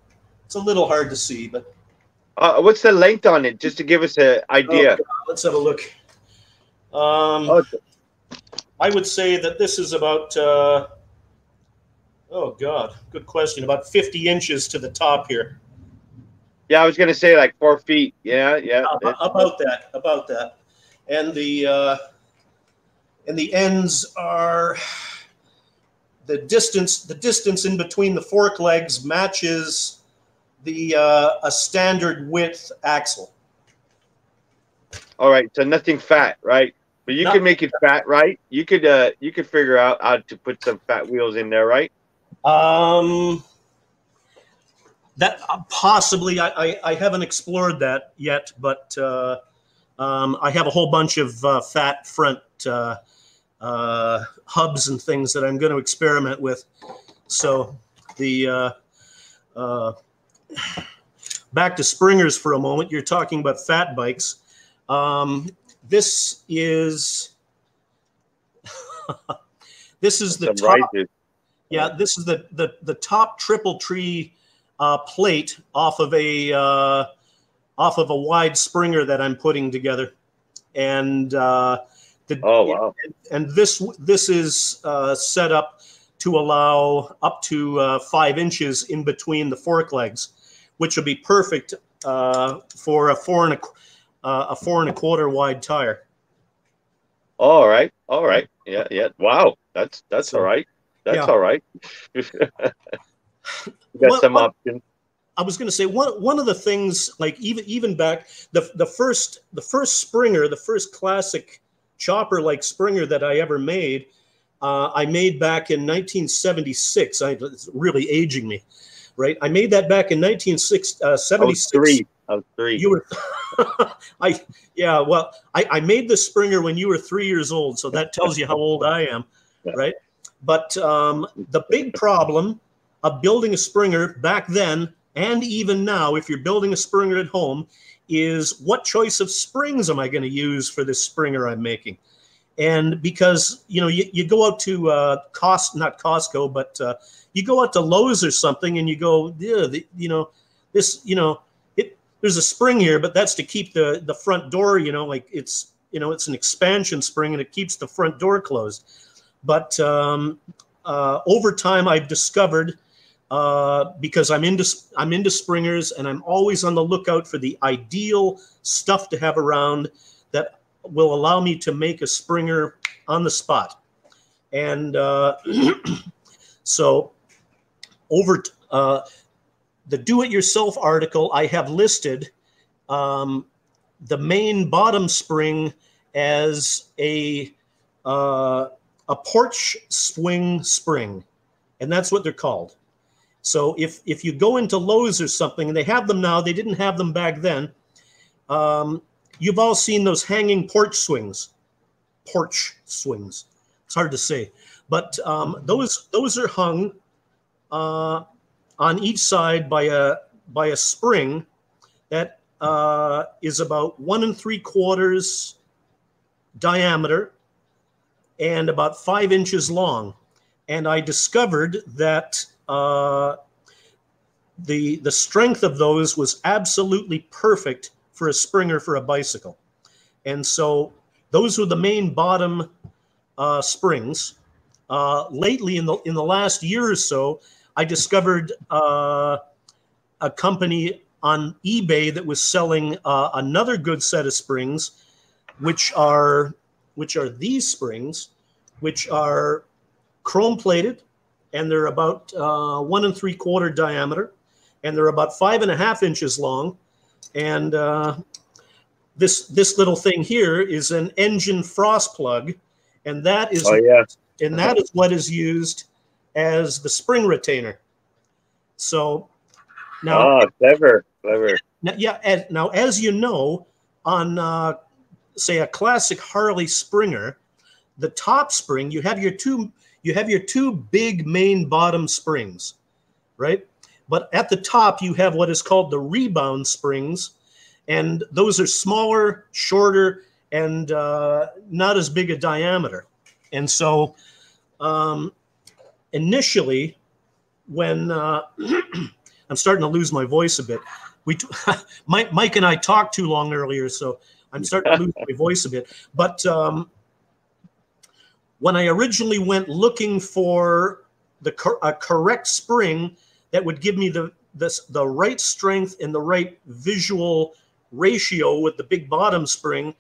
it's a little hard to see, but Uh, what's the length on it, just to give us an idea? Oh, let's have a look. Um, Oh, I would say that this is about, uh, oh God, good question, about 50 inches to the top here. yeah, I was gonna say like four feet. Yeah, yeah. Uh, about that, about that. And the, uh, and the ends are, the distance, the distance in between the fork legs matches the, uh, a standard width axle. All right, so nothing fat, right? But you No. could make it fat, right? You could uh you could figure out how to put some fat wheels in there, right? Um, that uh, possibly I, I, I haven't explored that yet, but uh, um, I have a whole bunch of uh, fat front uh, uh, hubs and things that I'm going to experiment with. So the uh, uh, back to springers for a moment. You're talking about fat bikes. Um, this is this is the top. Yeah, this is the the the top triple tree uh, plate off of a uh, off of a wide springer that I'm putting together, and uh, the, Oh wow. and this this is uh, set up to allow up to uh, five inches in between the fork legs, which will be perfect uh, for a four and a uh, a four and a quarter wide tire. All right. All right. Yeah, yeah. Wow. That's that's all right. That's yeah. all right. you got What- some options. I was going to say one one of the things like even even back the the first the first Springer the first classic chopper like Springer that I ever made uh, I made back in 1976. I it's really aging me, right? I made that back in I was 1976. three. I was three. You were, I yeah. Well, I, I made the Springer when you were three years old, so that tells you how old I am, Yeah. right? But um, the big problem of building a Springer back then and even now, if you're building a Springer at home, is what choice of springs am I going to use for this Springer I'm making? And because you know you, you go out to uh, cost not Costco, but uh, you go out to Lowe's or something, and you go, yeah, the, you know, this, you know, it there's a spring here, but that's to keep the the front door, you know, like it's you know, it's an expansion spring and it keeps the front door closed. But um, uh, over time, I've discovered uh, because I'm into I'm into springers and I'm always on the lookout for the ideal stuff to have around that will allow me to make a springer on the spot. And uh, so over uh, the do-it-yourself article, I have listed um, the main bottom spring as a uh, a porch swing spring, and that's what they're called. So if if you go into Lowe's or something, and they have them now, they didn't have them back then. Um, you've all seen those hanging porch swings, porch swings. It's hard to say, but um, those those are hung uh, on each side by a by a spring that uh, is about one and three quarters diameter and about five inches long. And I discovered that uh, the the strength of those was absolutely perfect for a springer for a bicycle. And so those were the main bottom uh, springs. Uh, lately, in the in the last year or so, I discovered uh, a company on eBay that was selling uh, another good set of springs, which are which are these springs, which are chrome plated, and they're about uh, one and three quarter diameter, and they're about five and a half inches long, and uh, this this little thing here is an engine frost plug, and that is oh, yeah. and that is what is used as the spring retainer. So now, oh, clever, clever. Now, yeah, as, now as you know, on uh, say a classic Harley Springer, the top spring you have your two you have your two big main bottom springs, right? But at the top you have what is called the rebound springs, and those are smaller, shorter, and uh, not as big a diameter. And so, um, initially, when uh, I'm starting to lose my voice a bit, we Mike, Mike and I talked too long earlier, so I'm starting to lose my voice a bit. But um, when I originally went looking for the cor- a correct spring that would give me the this, the right strength and the right visual ratio with the big bottom spring,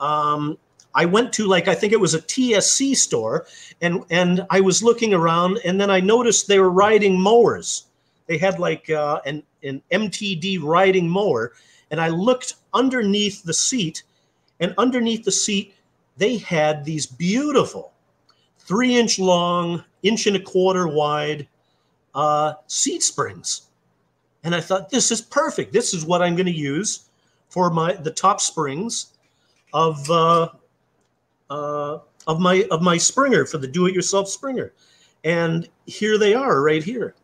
um, I went to like I think it was a TSC store, and and I was looking around, and then I noticed they were riding mowers. They had like uh, an an MTD riding mower, and I looked underneath the seat, and underneath the seat they had these beautiful, three inch long, inch and a quarter wide uh, seat springs, and I thought this is perfect. This is what I'm going to use for my the top springs of uh, uh, of my of my Springer for the do-it-yourself Springer, and here they are right here.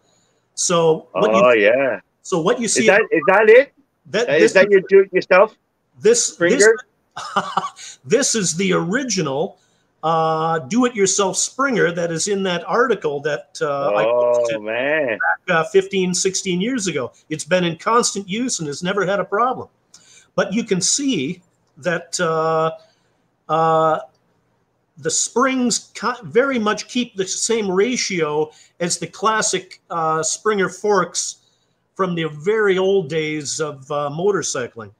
So what oh you, yeah. So what you see is that is that it? That, is that your do-it-yourself this Springer? This, this is the original uh, do-it-yourself Springer that is in that article that uh, oh, I posted man. Back, uh, 15, 16 years ago. It's been in constant use and has never had a problem. But you can see that uh, uh, the springs very much keep the same ratio as the classic uh, Springer forks from the very old days of uh, motorcycling.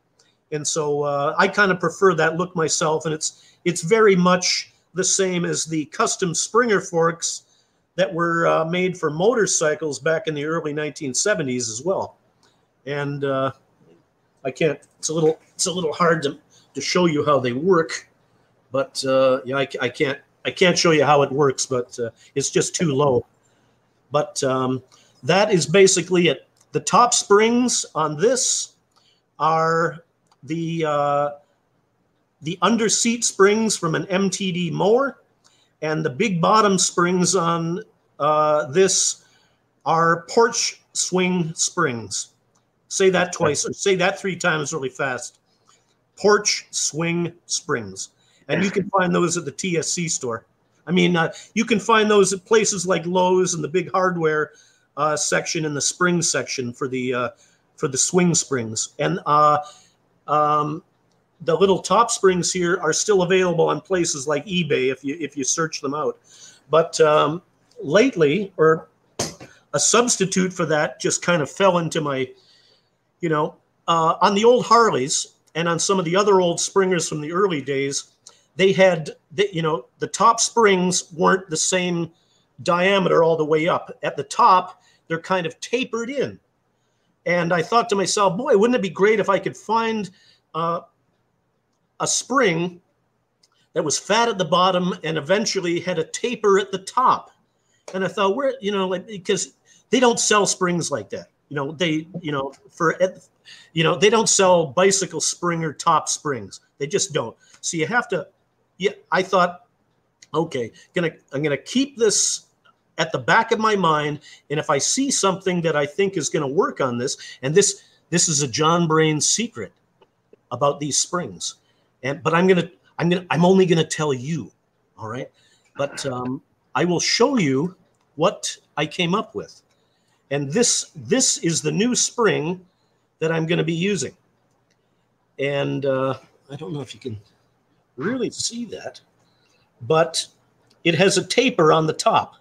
And so uh, I kind of prefer that look myself, and it's it's very much the same as the custom Springer forks that were uh, made for motorcycles back in the early 1970s as well. And uh, I can't. It's a little. It's a little hard to to show you how they work but uh, yeah, I, I, can't I can't show you how it works, but uh, it's just too low. But um, that is basically it. The top springs on this are the uh, the under seat springs from an MTD mower, and the big bottom springs on uh, this are porch swing springs. Say that twice, or say that three times really fast. Porch swing springs and you can find those at the TSC store. I mean, uh, you can find those at places like Lowe's and the big hardware uh, section and the spring section for the uh, for the swing springs. And uh, um, the little top springs here are still available on places like eBay if you if you search them out. But um, lately, or a substitute for that, just kind of fell into my, you know, uh, on the old Harleys and on some of the other old Springers from the early days, they had, the, you know, the top springs weren't the same diameter all the way up. At the top, they're kind of tapered in. And I thought to myself, boy, wouldn't it be great if I could find uh, a spring that was fat at the bottom and eventually had a taper at the top. And I thought, where, you know, like, because they don't sell springs like that. You know, they, you know, for, you know, they don't sell bicycle spring or top springs. They just don't. So you have to, yeah, I thought, okay, gonna, I'm going to keep this at the back of my mind. And if I see something that I think is going to work on this, and this, this is a John Brain secret about these springs. And, but I'm to, I'm to, I'm only to tell you. All right. But um, I will show you what I came up with. And this, this is the new spring that I'm to be using. And uh, I don't know if you can really see that, but it has a taper on the top.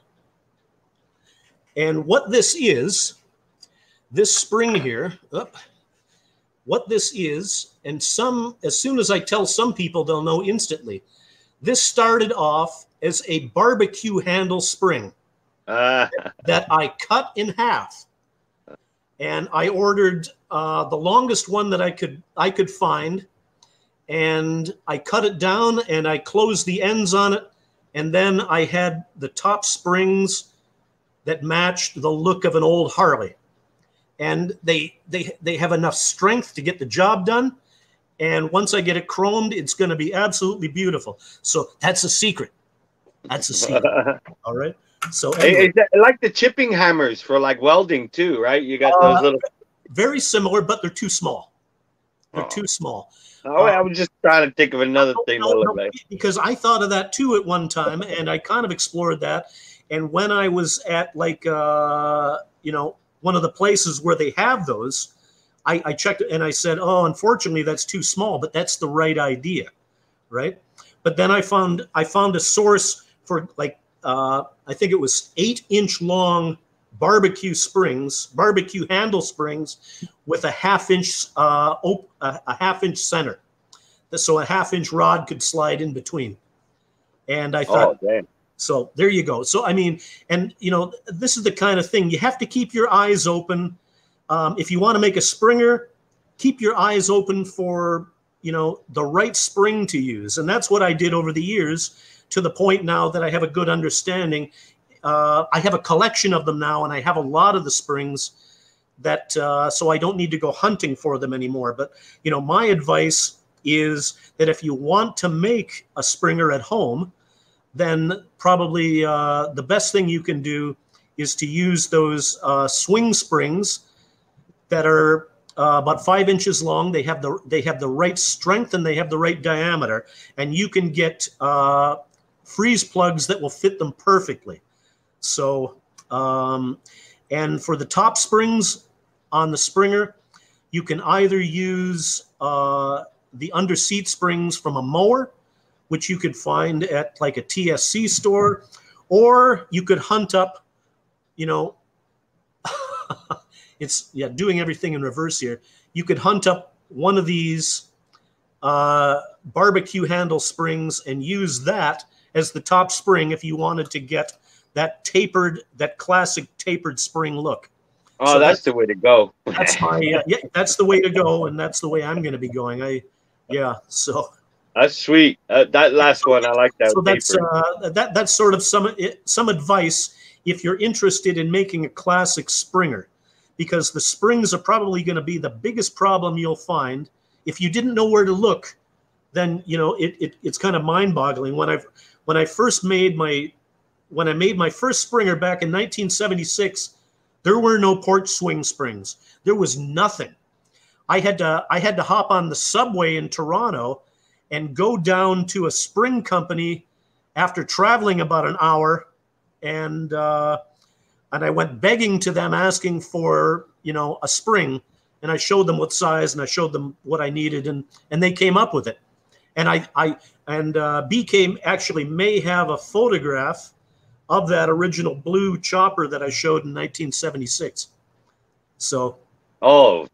And what this is, this spring here, what this is, and some, as soon as I tell some people, they'll know instantly. This started off as a barbecue handle spring uh. that I cut in half. And I ordered uh, the longest one that I could I could find, and I cut it down and I closed the ends on it, and then I had the top springs that matched the look of an old Harley. And they they they have enough strength to get the job done. And once I get it chromed, it's going to be absolutely beautiful. So that's a secret. That's a secret. All right. So anyway. like the chipping hammers for like welding too, right? You got those uh, little very similar, but they're too small. They're oh. too small. Oh, uh, I was just trying to think of another thing no, no, like. because I thought of that too at one time, and I kind of explored that. And when I was at like uh, you know one of the places where they have those, I, I checked and I said, oh, unfortunately that's too small, but that's the right idea, right? But then I found I found a source for like uh, I think it was eight inch long barbecue springs, barbecue handle springs with a half inch uh, op- a, half inch center, so a half inch rod could slide in between. And I thought, oh, so there you go. So I mean, and you know, this is the kind of thing you have to keep your eyes open. Um, if you want to make a springer, keep your eyes open for you know the right spring to use, and that's what I did over the years to the point now that I have a good understanding. Uh, I have a collection of them now, and I have a lot of the springs that uh, so I don't need to go hunting for them anymore. But you know, my advice is that if you want to make a springer at home, then probably uh, the best thing you can do is to use those uh, swing springs that are uh, about five inches long. They have the they have the right strength and they have the right diameter, and you can get uh, freeze plugs that will fit them perfectly. So, um, and for the top springs on the Springer, you can either use uh, the under seat springs from a mower which you could find at like a TSC store, or you could hunt up, you know, it's yeah, doing everything in reverse here. You could hunt up one of these uh, barbecue handle springs and use that as the top spring if you wanted to get that tapered, that classic tapered spring look. Oh, so that's, the way to go. that's my uh, yeah, that's the way to go, and that's the way I'm going to be going. I yeah, so that's sweet. Uh, that last one, I like that. So that's uh, that that's sort of some some advice if you're interested in making a classic Springer, because the springs are probably going to be the biggest problem you'll find. If you didn't know where to look, then you know it, it it's kind of mind-boggling. When I when I first made my when I made my first Springer back in 1976, there were no porch swing springs. There was nothing. I had to I had to hop on the subway in Toronto and go down to a spring company after traveling about an hour and uh, and I went begging to them asking for you know a spring and I showed them what size and I showed them what I needed and and they came up with it. And I I and uh, BK actually may have a photograph of that original blue chopper that I showed in 1976. So Oh,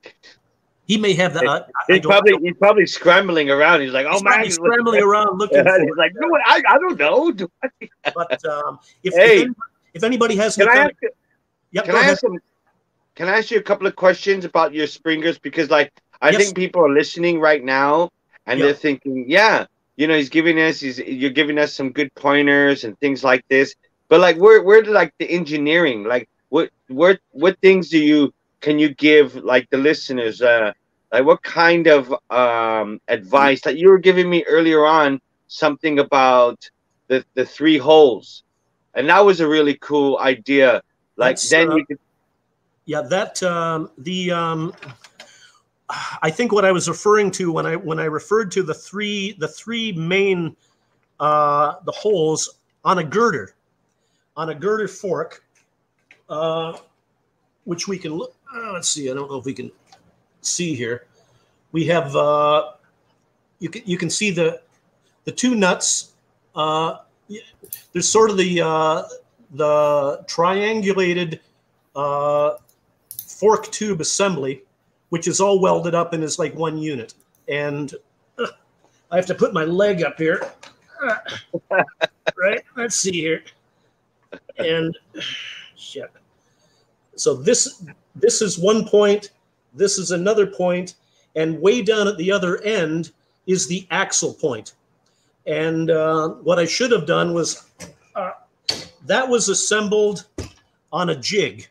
he may have that. I- I he's probably know. he's probably scrambling around. He's like, oh He's man, probably scrambling around looking for he's like, no, I, I don't know. Do I- But um, if, Hey. if, anybody, if anybody has Can I ask, of- Yep, can I ahead. ask some, Can I ask you a couple of questions about your springers? Because like I Yes. think people are listening right now and Yeah. they're thinking, yeah, you know, he's giving us, he's you're giving us some good pointers and things like this. But like, where where do like the engineering? Like, what what what things do you can you give like the listeners? Uh, like what kind of um advice? Like you were giving me earlier on something about the the three holes, and that was a really cool idea. Like That's, then uh, you could Yeah, that um, the um, I think what I was referring to when I when I referred to the three the three main uh, the holes on a girder on a girder fork, uh, which we can look. Uh, let's see. I don't know if we can see here. We have uh, you can you can see the the two nuts. Uh, there's sort of the uh, the triangulated uh, fork tube assembly, which is all welded up and is like one unit. And uh, I have to put my leg up here. Uh, right? Let's see here. And shit. So this this is one point, this is another point, and way down at the other end is the axle point. And uh, what I should have done was uh, that was assembled on a jig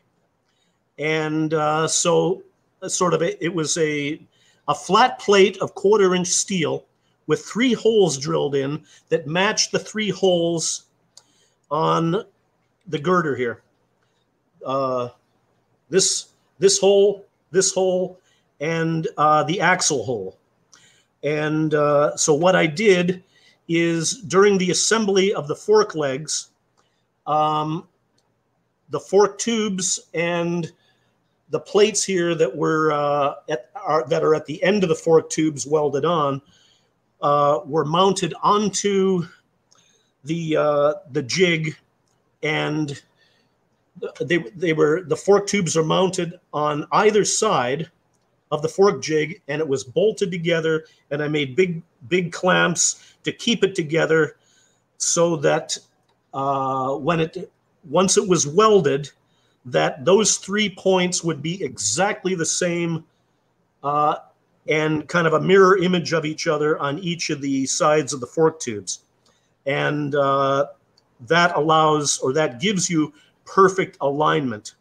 and uh, so uh, sort of a, it was a a flat plate of quarter inch steel with three holes drilled in that matched the three holes on the girder here. Uh, this this hole, this hole, and uh, the axle hole. And uh, so what I did is during the assembly of the fork legs, um, the fork tubes and the plates here that were uh, at are, that are at the end of the fork tubes welded on uh, were mounted onto the uh, the jig, and they they were the fork tubes are mounted on either side of the fork jig, and it was bolted together. And I made big big clamps to keep it together, so that uh, when it once it was welded, that those three points would be exactly the same uh, and kind of a mirror image of each other on each of the sides of the fork tubes. And uh, that allows or that gives you perfect alignment.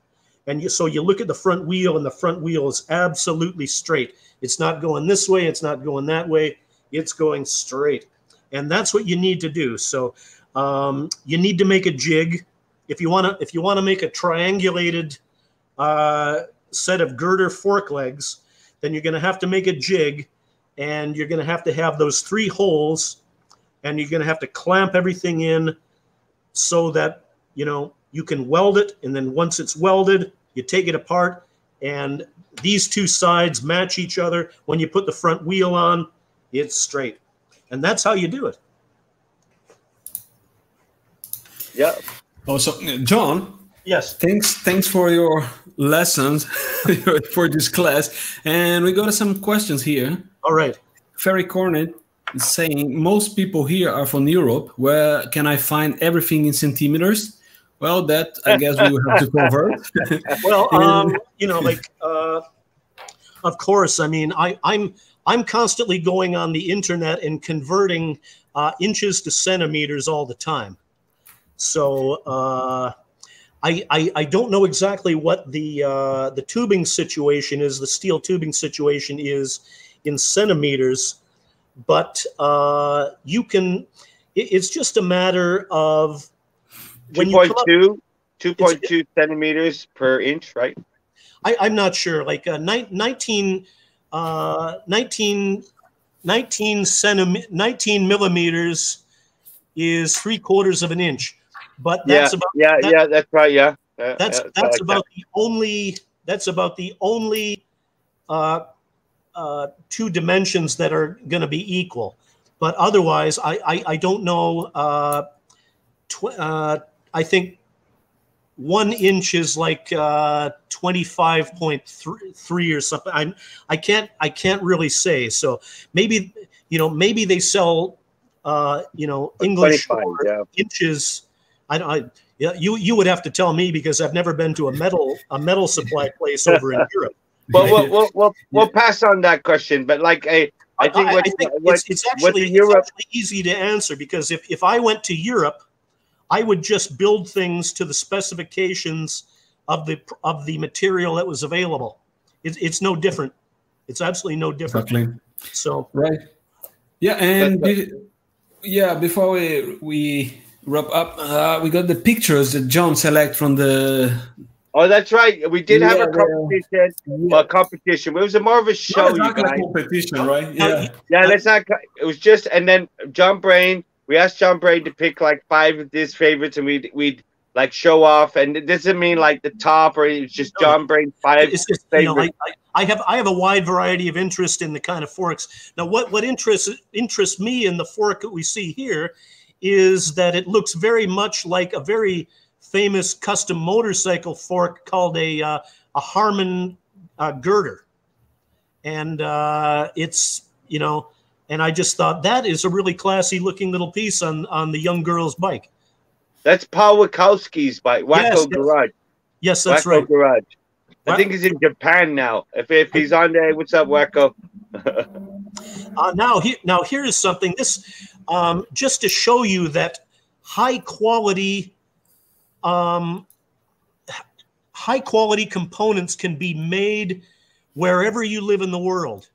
And you, so you look at the front wheel, and the front wheel is absolutely straight. It's not going this way, it's not going that way, it's going straight. And that's what you need to do. So um, you need to make a jig if you want to if you want to make a triangulated uh, set of girder fork legs, then you're going to have to make a jig, and you're going to have to have those three holes, and you're going to have to clamp everything in so that you know you can weld it, and then once it's welded, you take it apart, and these two sides match each other. When you put the front wheel on, it's straight, and that's how you do it. yeah. Oh, so John, Yes. thanks thanks for your lessons for this class, and we got some questions here. All right. Ferry Cornet is saying most people here are from Europe. Where can I find everything in centimeters? Well, that I guess we will have to convert. Well, um, you know, like, uh, of course. I mean, I, I'm I'm constantly going on the internet and converting uh, inches to centimeters all the time. So uh, I, I I don't know exactly what the uh, the tubing situation is, the steel tubing situation is in centimeters, but uh, you can. It, it's just a matter of when you come up- 2.2 2.2 centimeters per inch, right? I, I'm not sure. Like uh, ni- 19, uh, 19, 19, centim- 19 millimeters is three quarters of an inch, but that's yeah, about yeah, that- yeah. That's right. Yeah, Uh, that's uh, that's like about the only that's about the only uh, uh, two dimensions that are going to be equal. But otherwise, I, I, I don't know. Uh, tw- uh, I think one inch is like uh, 25.3 or something. I'm, I can't I can't really say. So maybe you know maybe they sell uh, you know English yeah. inches. I, I yeah you you would have to tell me because I've never been to a metal a metal supply place over in Europe. Well, we'll, we'll, we'll, we'll pass on that question, but like a, I think, I, what, I think what, it's, it's actually, in Europe, it's actually easy to answer because if, if I went to Europe, I would just build things to the specifications of the of the material that was available. It, it's no different. It's absolutely no different. Exactly. So right. Yeah, and be, yeah, before we we wrap up, uh, we got the pictures that John select from the Oh, that's right. We did have a competition. Well, competition. It was a more of a show, Not you exactly a competition, right? Yeah. Yeah, let's not. It was just, and then John Brain. We asked John Brain to pick like five of his favorites, and we'd we'd like show off. And it doesn't mean like the top, or it's just. John Brain five. it's just you know, I. I, I have I have a wide variety of interest in the kind of forks. Now, what what interests interests me in the fork that we see here is that it looks very much like a very famous custom motorcycle fork called a uh, a Harman uh, girder, and uh, it's you know, and I just thought that is a really classy looking little piece on on the young girl's bike. That's Paul Wachowski's bike, Wacko Yes. Garage. Yes, that's Wacko right. Garage. I think he's in Japan now. If if he's on there, what's up, Wacko? Uh, now, here, now here is something. This um, just to show you that high quality, um, high quality components can be made wherever you live in the world,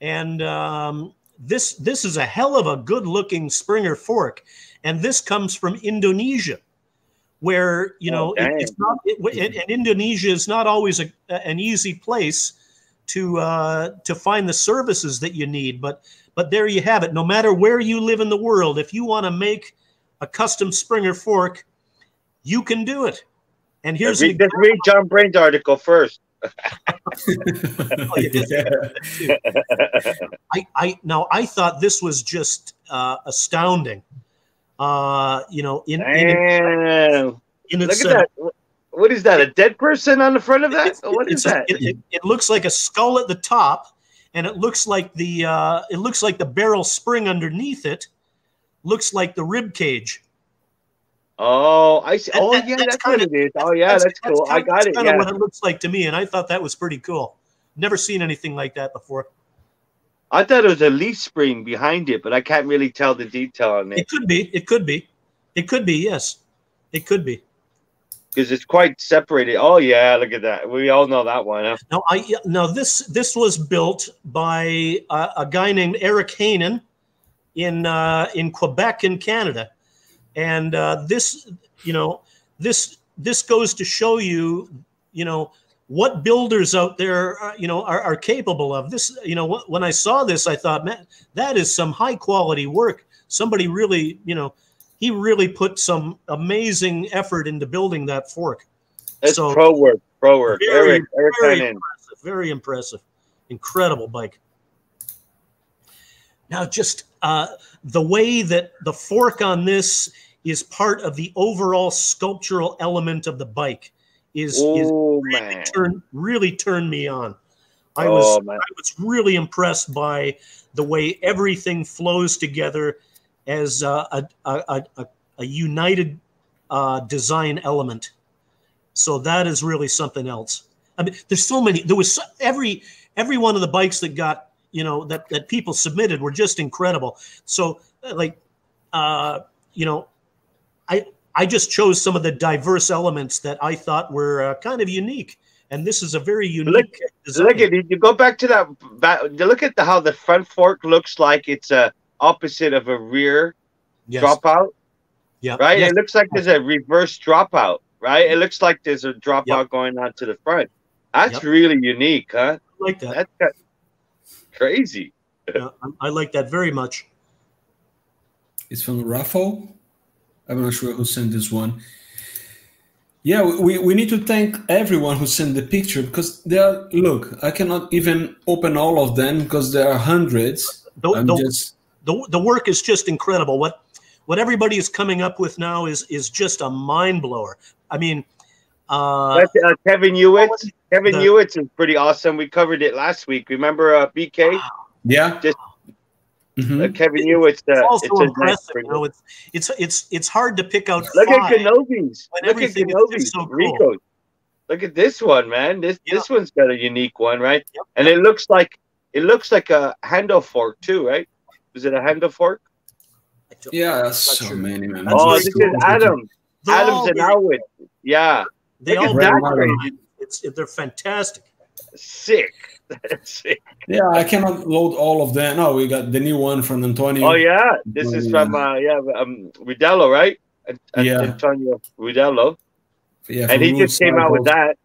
and um, this this is a hell of a good looking Springer fork, and this comes from Indonesia. Where you know it, it's not, it, and and Indonesia is not always a, an easy place to uh, to find the services that you need. But but there you have it. No matter where you live in the world, if you want to make a custom Springer fork, you can do it. And here's Read, just read John Brain's article first. I, I now I thought this was just uh, astounding. Uh, you know, in in, Damn. in Look its at that. What is that? A dead person on the front of that? It's- What is that? It, it- it looks like a skull at the top, and it looks like the uh, it looks like the barrel spring underneath it looks like the rib cage. Oh, I see. Oh, that- yeah, that's that's, what kinda- it is. Oh, yeah, that's, cool. I kind- got it. Kind of Yeah. what it looks like to me, and I thought that was pretty cool. Never seen anything like that before. I thought it was a leaf spring behind it, but I can't really tell the detail on it It could be. It could be. It could be. Yes, it could be. because it's quite separated. Oh, yeah, look at that. We all know that one. Huh? Now, I now this this was built by a, a guy named Eric Hanen in uh, in Quebec in Canada, and uh, this you know this this goes to show you you know what builders out there uh, you know are, are capable of. This you know wh- when I saw this, I thought, man, that is some high quality work. Somebody really you know he really put some amazing effort into building that fork. That's So- pro work. Pro work. Very, Eric, Eric very impressive. Very impressive. Incredible bike. Now, just uh, the way that the fork on this is part of the overall sculptural element of the bike is, is Oh, really man. turned really turned me on. I Oh, was man. I was really impressed by the way everything flows together as uh, a, a, a, a, a united uh, design element. So that is really something else. I mean, there's so many. There was so, every every one of the bikes that got you know that that people submitted were just incredible. So uh, like, uh, you know, I I just chose some of the diverse elements that I thought were uh, kind of unique, and this is a very unique Look, Look at. You go back to that. Back, look at the, how the front fork looks like it's a opposite of a rear yes. dropout, yeah, right? yes. It looks like there's a reverse dropout, right? It looks like there's a dropout Yep. going on to the front. That's Yep. really unique, huh? I like that. That's got- crazy. Yeah, I- I like that very much. It's from Raffo. I'm not sure who sent this one. Yeah, we, we need to thank everyone who sent the picture because there are, look, I cannot even open all of them because there are hundreds. The, I'm the, just, the, the work is just incredible. What what everybody is coming up with now is is just a mind blower. I mean, uh, That's, uh, Kevin Ewitts. Kevin the- Ewitts is pretty awesome. We covered it last week. Remember uh, BK? yeah. Just- Mhm. Uh, Kevin Ewitts. Uh, it's also it's a nice impressive. You know, it's it's it's it's hard to pick out. Look at. Kenobi's. Look at Kenobi's. just so cool. Look at this one, man. This Yeah. this one's got a unique one, right? Yep. And it looks like it looks like a handle fork too, right? Is it a handle fork? I don't- Yeah, so sure. many, man. That's oh, very this is cool. Adam. They're Adams all and very- Yeah. They Look all at that Red crazy. It's they're fantastic. Sick. Sick. Yeah, I cannot load all of them. No, we got the new one from Antonio. Oh yeah. This is from uh yeah, um Rudello, right? An- An- Yeah. Antonio Rudello. yeah And from he just came out with that.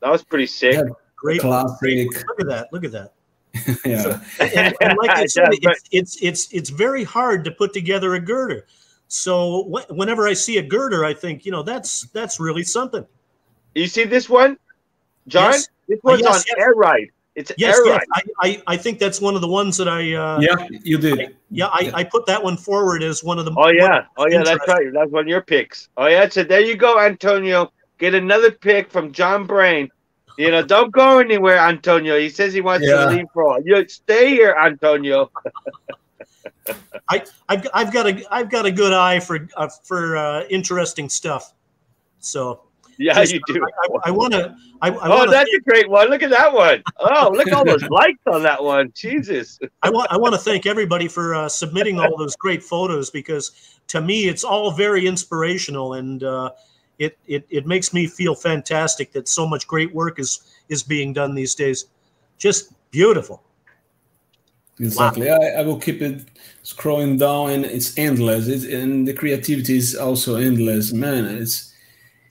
That was pretty sick. Yeah. Great. Classic. Look at that. Look at that. yeah. and, and like I said, Yeah, it's, it's it's it's very hard to put together a girder. So wh- whenever I see a girder, I think you know that's that's really something. You see this one? John? Yes. This one's yes, on yes. air ride. It's Yes, air yes ride. I, I I think that's one of the ones that I uh, Yeah, you did. yeah I, I put that one forward as one of the. Oh yeah, oh yeah, that's right. That's one of your picks. Oh yeah, so there you go, Antonio. Get another pick from John Brain. You know, don't go anywhere, Antonio. He says he wants Yeah. to leave for all. You stay here, Antonio. I've I've got a I've got a good eye for uh, for uh, interesting stuff. So Yeah, just- you do. I want to. I, I oh, want that's a great one. Look at that one. Oh, look at all those likes on that one. Jesus. I want. I want to thank everybody for uh, submitting all those great photos because to me it's all very inspirational and uh, it, it it makes me feel fantastic that so much great work is is being done these days. Just beautiful. Exactly. I, I will keep it scrolling down, and it's endless. It's, and the creativity is also endless, man. It's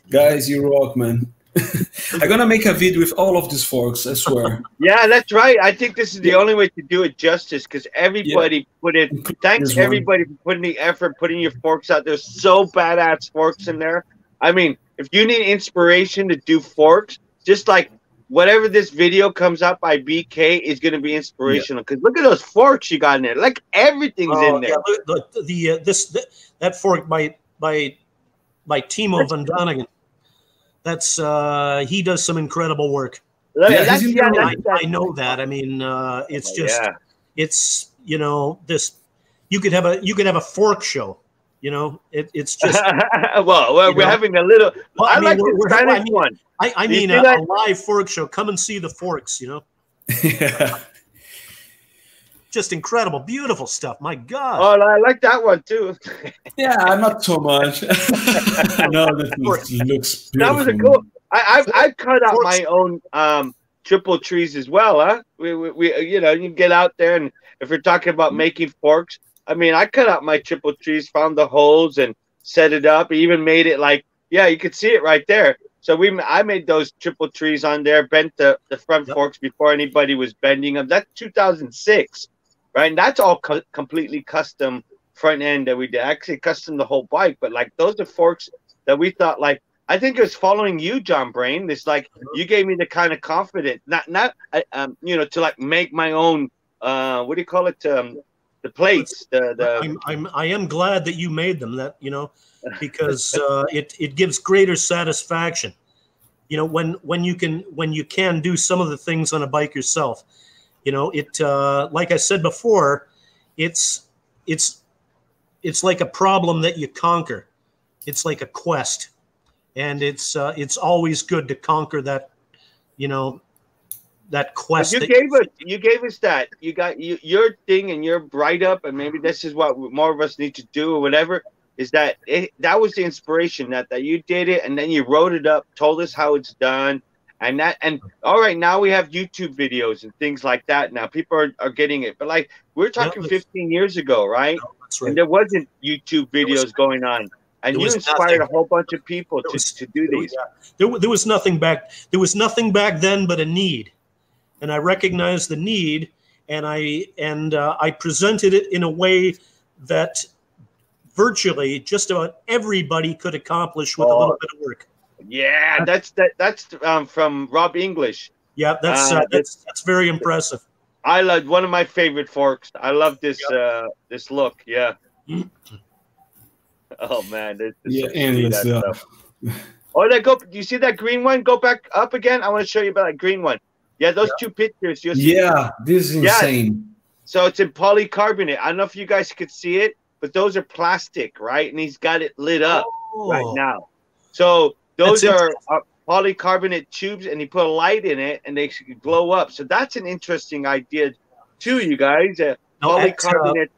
guys, you rock, man. I'm gonna make a video with all of these forks. I swear. Yeah, that's right. I think this is the only way to do it justice because everybody put in. Thanks This one. everybody for putting the effort, putting your forks out. There's so badass forks in there. I mean, if you need inspiration to do forks, just like whatever this video comes up by BK is going to be inspirational. Because look at those forks you got in there. Like everything's Oh, in there. yeah, the the, the uh, this th- that fork by by by Timo Van Donegan. That's uh, he does some incredible work. That- Yeah, that's- yeah, the- I, that's- that's- I know that. I mean, uh, it's just yeah. it's you know this you could have a you could have a fork show you know it, it's just well, well You we're know? having a little. Well, I, I mean, like we're- the we're- I mean- one. i, I mean a, that? a live fork show come and see the forks you know yeah. Just incredible beautiful stuff my god Oh, I like that one too. yeah, I'm not so much. no, that looks, looks beautiful. That was a cool. I, I've I've cut out my own um triple trees as well, huh? We, we, we you know you get out there and if we're talking about making forks, I mean I cut out my triple trees, found the holes and set it up. Even made it like yeah, you could see it right there. So we I made those triple trees on there, bent the the front Yep. forks before anybody was bending them. That's 2006, right? And that's all co- completely custom front end that we did. Actually, custom the whole bike, but like those are forks that we thought like I think it was following you, John Brain. It's like you gave me the kind of confidence, not not uh, um, you know, to like make my own. Uh, what do you call it? Um, the plates. The the I'm, I'm i am glad that you made them that you know because uh, it it gives greater satisfaction you know when when you can when you can do some of the things on a bike yourself you know it uh, like i said before it's it's it's like a problem that you conquer. It's like a quest. And it's uh, it's always good to conquer that you know that quest you that gave us you gave us that. You got you, your thing and your write up and maybe this is what more of us need to do or whatever is that it, that was the inspiration that that you did it and then you wrote it up told us how it's done and that and all right now we have youtube videos and things like that now people are, are getting it but like we're talking but- 15 years ago right No, that's and there wasn't youtube There was- videos going on and you inspired nothing. a whole bunch of people There to, was- to do There was- these There, wa- there was nothing back. There was nothing back then but a need, and I recognized the need, and I and uh, I presented it in a way that virtually just about everybody could accomplish with a Oh. little bit of work. Yeah, that's that. That's um, from Rob English. Yeah, that's Uh, uh, that's that's very impressive. I love one of my favorite forks. I love this uh this look. Yeah. oh man, this, this Yeah, see endless that stuff. Oh, that go. Do you see that green one? Go back up again. I want to show you about that green one. Yeah, those two pictures. You'll see. Yeah, this is Yeah. insane. So it's in polycarbonate. I don't know if you guys could see it, but those are plastic, right? And he's got it lit up right Oh, now. So those That's are uh, polycarbonate tubes, and you put a light in it, and they glow up. So that's an interesting idea, too, you guys. Uh, Now, at, uh, polycarbonate.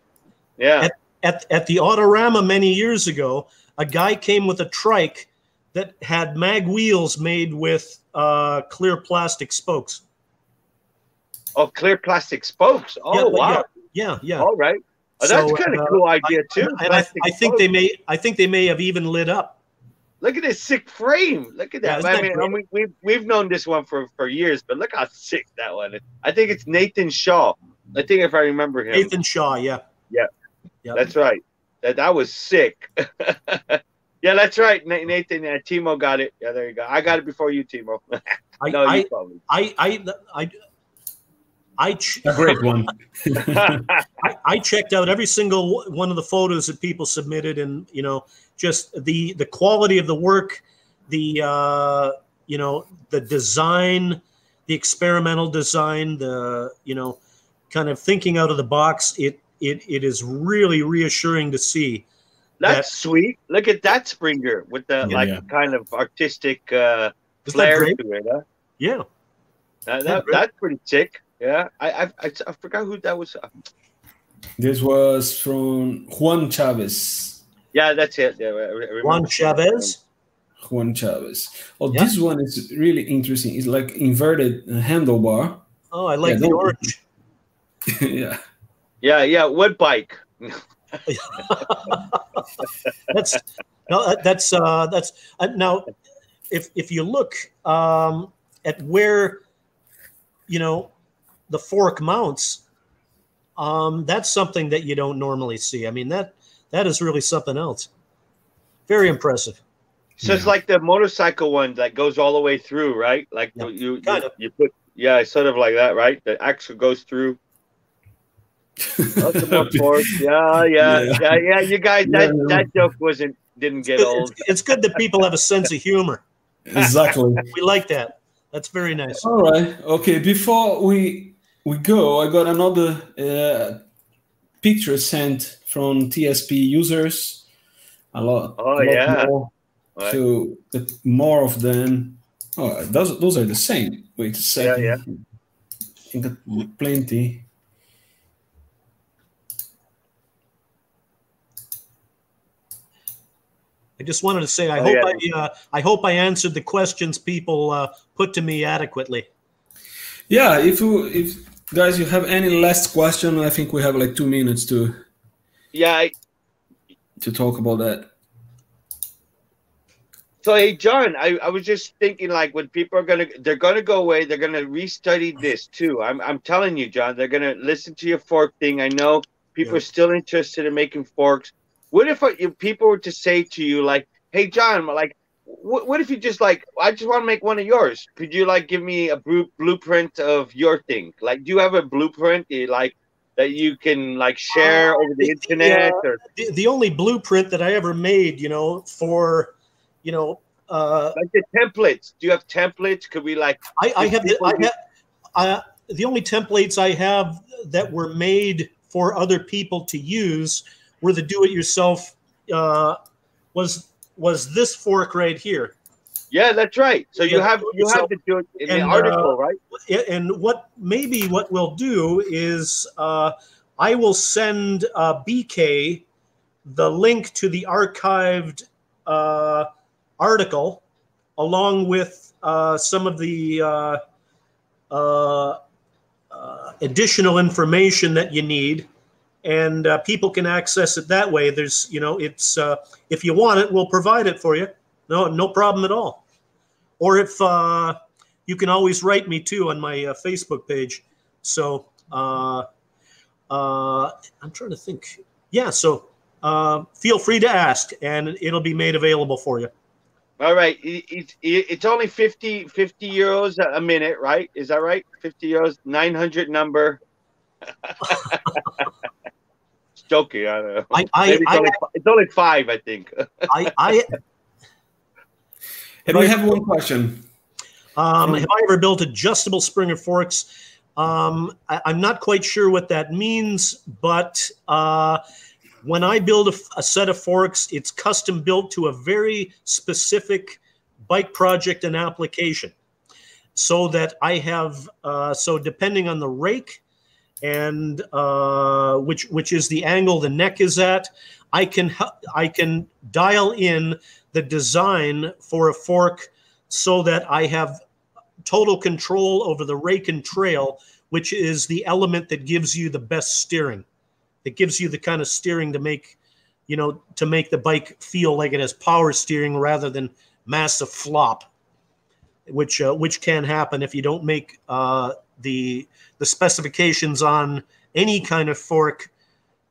yeah. at- at at the Autorama many years ago, a guy came with a trike that had mag wheels made with uh, clear plastic spokes. Oh, clear plastic spokes. Oh, Yeah, wow. Yeah, yeah. All right. Oh, that's So, kind of uh, cool idea too. And I, I think spokes. they may I think they may have even lit up. Look at this sick frame. Look at Yeah, that. isn't I mean, we, we've we've known this one for for years, but look how sick that one is. I think it's Nathan Shaw. I think if I remember him. Nathan Shaw, yeah. Yeah. Yeah. That's right. That that was sick. yeah, that's right. Nathan, uh, Timo got it. Yeah, there you go. I got it before you, Timo. No, I, you probably. I I I I, ch- A great one. I I checked out every single one of the photos that people submitted, and you know, just the the quality of the work, the uh, you know, the design, the experimental design, the you know, kind of thinking out of the box. It it it is really reassuring to see. that's sweet. Look at that Springer with the Yeah, like yeah. kind of artistic uh, Isn't flair to it. Huh? Yeah. That, that, that's pretty sick. Yeah, I, I I I forgot who that was. This was from Juan Chavez. Yeah, that's it. Yeah, I re- I remember. Juan Chavez. Juan Chavez. Oh, Yeah. this one is really interesting. It's like inverted handlebar. Oh, I like Yeah, the orange. Yeah, yeah. yeah, wood bike. that's no, that's uh, that's uh, now. If if you look um, at where you know the fork mounts, um, that's something that you don't normally see. I mean that that is really something else. Very impressive. So it's like the motorcycle one that goes all the way through, right? Like Yeah, you, you, kind of. you put, yeah, it's sort of like that, right? The axle goes through. Oh, some. Yeah, yeah, Yeah. yeah, yeah. You guys, that yeah. that joke wasn't didn't get It's, old. it's good that people have a sense of humor. exactly. We like that. That's very nice. All right. Okay. Before we we go, I got another uh, picture sent from TSP users. A lot. Oh, a lot yeah. More. Right. So the more of them. Oh, those those are the same. Wait a second. yeah. yeah. I got plenty. I just wanted to say I Oh, hope yeah. I uh, I hope I answered the questions people uh, put to me adequately. Yeah. If you if guys you have any last question, I think we have like two minutes to Yeah. I- to talk about that. So hey, John, I, I was just thinking like when people are gonna they're gonna go away, they're gonna restudy this too. I'm I'm telling you, John, they're gonna listen to your fork thing. I know people Yeah. are still interested in making forks. What if, uh, if people were to say to you like, "Hey, John, like, what, what if you just like, I just want to make one of yours. Could you like give me a blu- blueprint of your thing? Like, do you have a blueprint like that you can like share Uh, over the internet or The, the only blueprint that I ever made, you know, for you know, uh, like the templates? Do you have templates? Could we like I, I have the, I have uh, the only templates I have that were made for other people to use were the do-it-yourself. Uh, was was this fork right here? Yeah, that's right. So you have you so- have to do it in the and, uh, article, right? and what maybe what we'll do is uh, I will send uh, BK the link to the archived uh, article along with uh, some of the uh, uh, uh, additional information that you need and uh, people can access it that way there's you know it's uh, if you want it we'll provide it for you no no problem at all or if uh, you can always write me too on my uh, Facebook page. So uh, uh, I'm trying to think. Yeah, so uh, feel free to ask, and it'll be made available for you. All right, it, it, it's only 50, 50 euros a minute, right? Is that right? 50 euros, 900 number. joking. I don't know. I, I, it's, I, only, it's, only, five, I think. I, I and I have one question. Um, have I ever built adjustable Springer forks? Um, I, am not quite sure what that means, but uh, when I build a, a, set of forks, it's custom built to a very specific bike project and application. So that I have, uh, so depending on the rake and uh, which which is the angle the neck is at, I can I can dial in the design for a fork so that I have total control over the rake and trail, which is the element that gives you the best steering. It gives you the kind of steering to make, you know, to make the bike feel like it has power steering rather than massive flop, which uh, which can happen if you don't make uh, the the specifications on any kind of fork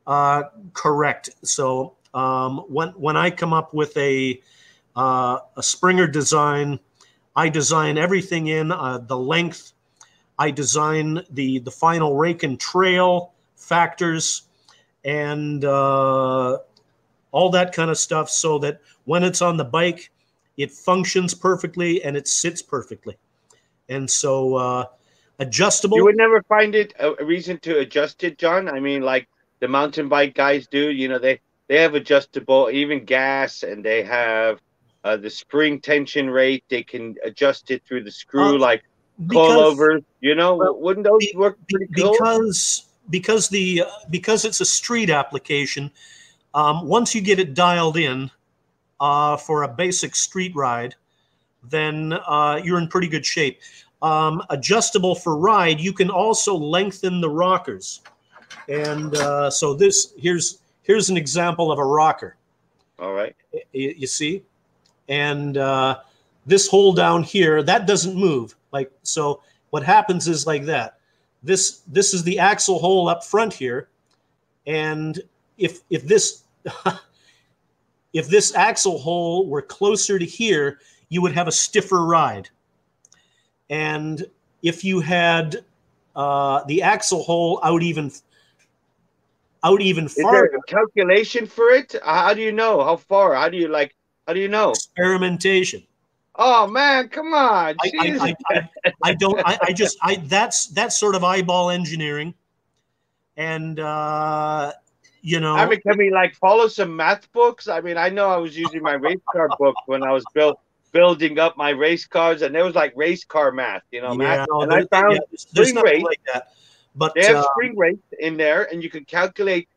uh, correct. So um, when when I come up with a uh, a Springer design, I design everything in uh, the length. I design the the final rake and trail factors and uh, all that kind of stuff so that when it's on the bike, it functions perfectly and it sits perfectly. And so uh, adjustable. You would never find it a, a reason to adjust it, John. I mean, like the mountain bike guys do. You know, they they have adjustable, even gas, and they have uh, the spring tension rate. They can adjust it through the screw, uh, like coilovers. You know, well, wouldn't those be, work pretty cool? Because because the uh, because it's a street application. Um, once you get it dialed in uh, for a basic street ride, then uh, you're in pretty good shape. Um, adjustable for ride, you can also lengthen the rockers, and uh, so this here's here's an example of a rocker. All right, you, you see, and uh, this hole down here that doesn't move. Like so, what happens is like that. This this is the axle hole up front here. And if if this if this axle hole were closer to here you would have a stiffer ride. And if you had uh, the axle hole out even out even farther is there a calculation for it how do you know how far how do you like how do you know experimentation Oh man, come on! I, I, I, I, don't. I, just. I that's that's sort of eyeball engineering, and uh, you know. I mean, can we like follow some math books? I mean, I know I was using my race car book when I was built building up my race cars, and there was like race car math, you know, yeah, math. No, and I found yeah, there's, spring rate. Like that. But they have uh, spring rate in there, and you can calculate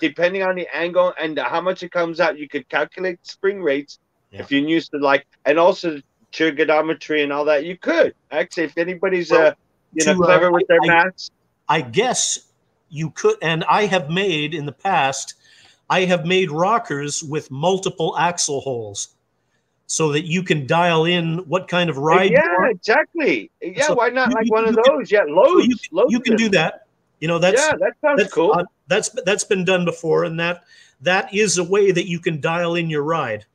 depending on the angle and how much it comes out. You could calculate spring rates yeah. If you're used to like, and also trigonometry and all that, you could actually. If anybody's well, uh, you know, clever uh, with their I, maths, I guess you could. And I have made in the past, I have made rockers with multiple axle holes so that you can dial in what kind of ride. Yeah, exactly. Yeah, so why not you, like you, one of those? Can, yeah, loads. You, loads you can do that. You know, that's yeah, that sounds that's, cool. Uh, that's that's been done before, and that that is a way that you can dial in your ride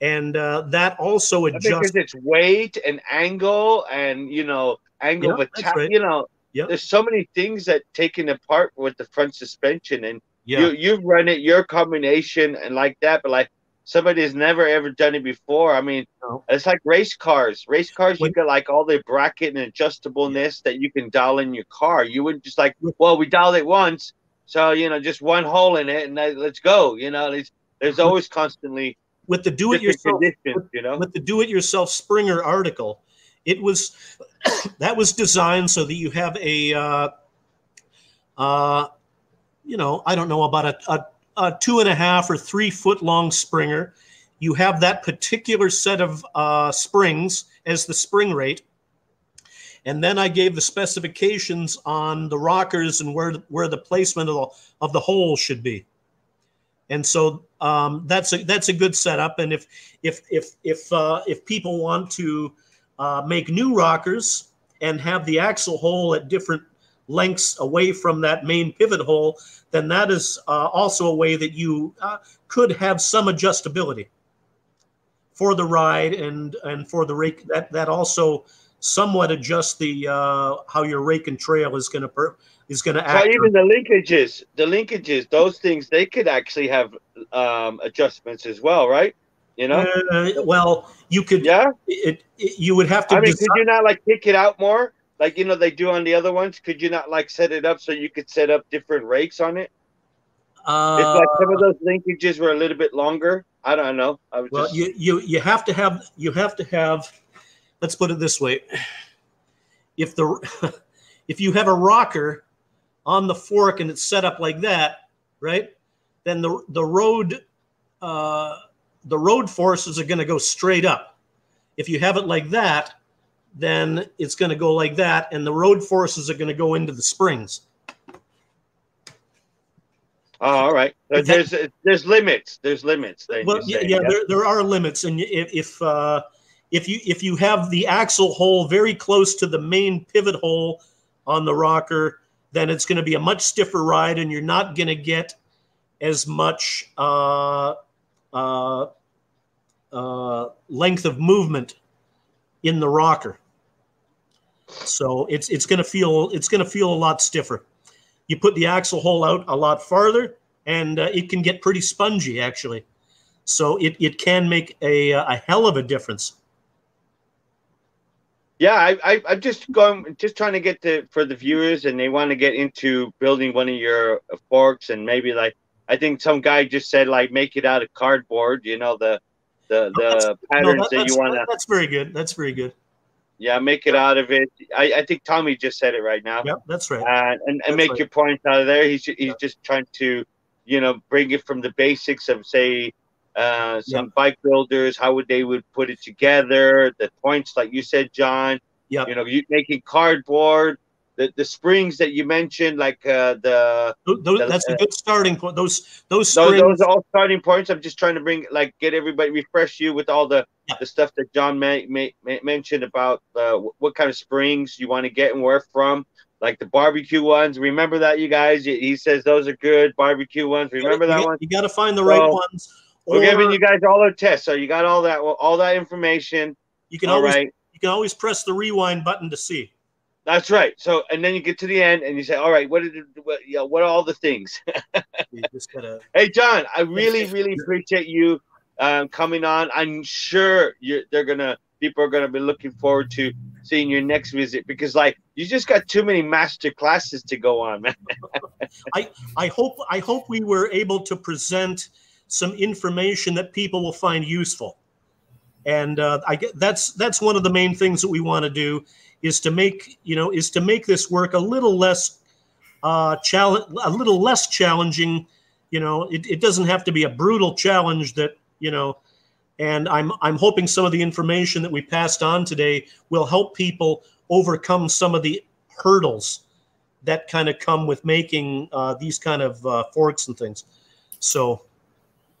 and uh, that also adjusts because its weight and angle and you know angle of attack. Right. You know, yep. there's so many things that taken apart with the front suspension, and yeah. you you've run it your combination and like that, but like somebody has never ever done it before. I mean, no. it's like race cars. Race cars, you got like all the bracket and adjustableness that you can dial in your car. You wouldn't just like, well, we dialed it once, so you know, just one hole in it, and let's go. You know, there's there's always constantly with the do-it-yourself you know? with the do-it-yourself Springer article. It was that was designed so that you have a uh, uh, you know I don't know about a, a, a, two and a half or three foot long Springer. You have that particular set of uh, springs as the spring rate. And then I gave the specifications on the rockers and where where the placement of the, of the hole should be. And so um, that's a that's a good setup. And if if if if uh, if people want to uh, make new rockers and have the axle hole at different lengths away from that main pivot hole, then that is uh, also a way that you uh, could have some adjustability for the ride and and for the rake. That that also somewhat adjusts the uh, how your rake and trail is going to per, is going to So act. even the linkages, the linkages, those things, they could actually have um, adjustments as well, right? You know? Uh, well, you could. yeah. It, it you would have to. I mean, design- could you not like pick it out more, like you know they do on the other ones? Could you not like set it up so you could set up different rakes on it? uh, It's like some of those linkages were a little bit longer. I don't know. I was Well, just you, you you have to have you have to have. Let's put it this way: if the if you have a rocker on the fork and it's set up like that, right? Then the the road uh, the road forces are going to go straight up. If you have it like that, then it's going to go like that, and the road forces are going to go into the springs. oh, all right. There's there's limits. There's limits. Well, yeah, yeah, there, there are limits, and if if, uh, if you if you have the axle hole very close to the main pivot hole on the rocker, then it's going to be a much stiffer ride, and you're not going to get as much uh, uh, uh, length of movement in the rocker. So it's it's going to feel it's going to feel a lot stiffer. You put the axle hole out a lot farther, and uh, it can get pretty spongy actually. So it, it can make a, a hell of a difference. Yeah, I, I I'm just going, just trying to get to for the viewers, and they want to get into building one of your uh, forks, and maybe like I think some guy just said like make it out of cardboard, you know the the No, the No, patterns that- that you want to that's very good. That's very good. yeah make it out of it. I I think Tommy just said it right now, Yeah, that's right. uh, and and That's make right. your points out of there. He's he's just trying to you know bring it from the basics of say. Uh, some bike builders, how would they would put it together? The points, like you said, John, Yeah. you know, you making cardboard, the the springs that you mentioned, like uh, the Tho- tho- the- that's a good starting point. Those those those, springs. those are all starting points. I'm just trying to bring like get everybody refresh you with all the Yeah. the stuff that John may, may, may mentioned about uh, what kind of springs you want to get and where from. Like the barbecue ones, remember that you guys? He says those are good barbecue ones. Remember you, that got- one? You got to find the right So, ones. We're or giving you guys all our tests, so you got all that all that information. you can All always right. you can always press the rewind button to see. That's right. So, and then you get to the end and you say, "All right, what did what, you know, what are all the things?" Gotta. Hey, John, I really, really appreciate you um, coming on. I'm sure you're, they're gonna people are gonna be looking forward to seeing your next visit because, like, you just got too many master classes to go on, man. I hope I hope we were able to present some information that people will find useful. And uh, I get that's that's one of the main things that we want to do is to make you know is to make this work a little less uh, challenge a little less challenging. You know, it, it doesn't have to be a brutal challenge that you know. And I'm I'm hoping some of the information that we passed on today will help people overcome some of the hurdles that kind of come with making uh, these kind of uh, forks and things. So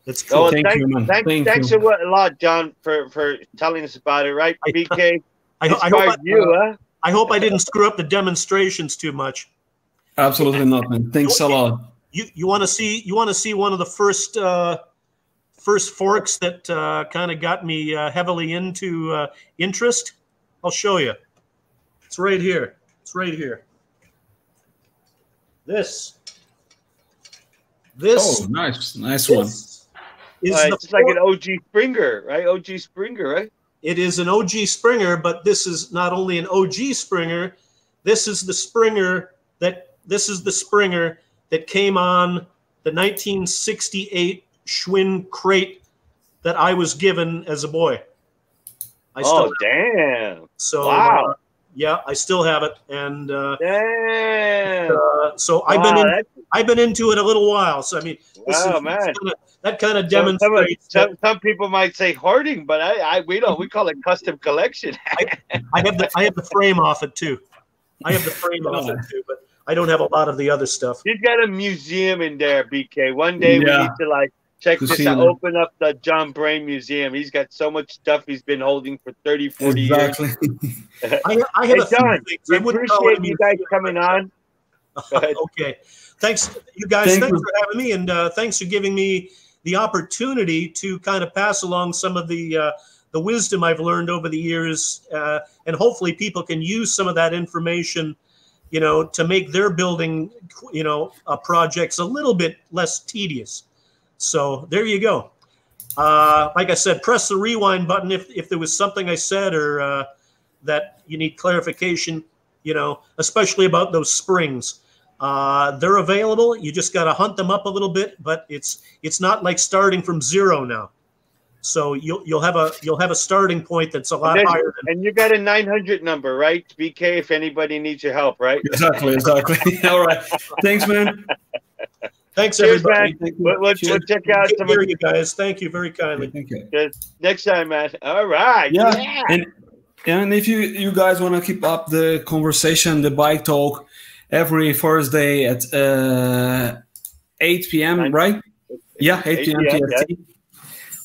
that's cool. Oh, Thank thank, you, man. thank, Thank thanks you. a lot, John, for for telling us about it. Right, I- BK, I, I, hope I, you, huh? I hope I didn't screw up the demonstrations too much. Absolutely not, man. Thanks a lot. You you want to see you want to see one of the first uh, first forks that uh, kind of got me uh, heavily into uh, interest? I'll show you. It's right here. It's right here. This. This. Oh, nice, nice one. is Uh, the it's like an OG Springer, right? OG Springer, right? It is an OG Springer, but this is not only an OG Springer. This is the Springer that this is the Springer that came on the 1968 Schwinn Krate that I was given as a boy. I Oh, damn! so wow. uh, yeah, I still have it, and uh, uh, so I've been in, I've been into it a little while. So I mean, this Wow, is, man. Kinda, that kind of Some, some, demonstrates. some, some people might say hoarding, but I, I we don't. We call it custom collection. I have the I have the frame off it too. I have the frame off it too, but I don't have a lot of the other stuff. He's got a museum in there, BK. One day we need to like check To this out. Open up the John Brain Museum. He's got so much stuff he's been holding for 30, 40 Exactly. I, I have Hey, a John. We I wouldn't call it appreciate you guys coming on. Okay, thanks, you guys. Thank thanks you. for having me, and uh, thanks for giving me the opportunity to kind of pass along some of the uh, the wisdom I've learned over the years, uh, and hopefully people can use some of that information, you know, to make their building, you know, uh, projects a little bit less tedious. So there you go. Uh, like I said, press the rewind button if if there was something I said or uh, that you need clarification, you know, especially about those springs. Uh, they're available. You just got to hunt them up a little bit, but it's it's not like starting from zero now. So you'll you'll have a you'll have a starting point that's a lot And, higher. Than, and you got a 900 number, right? BK, if anybody needs your help, right? Exactly, exactly. All right. Thanks, man. Thanks Cheers, everybody. man. We'll, we'll, we'll check out Good some of you guys. Thank you very kindly. Thank you. the next time, man. All right. Yeah. And and if you you guys want to keep up the conversation, the bike talk every Thursday at uh, 8 p.m. Nine- right? Yeah, 8 8 p.m. p.m., TFT.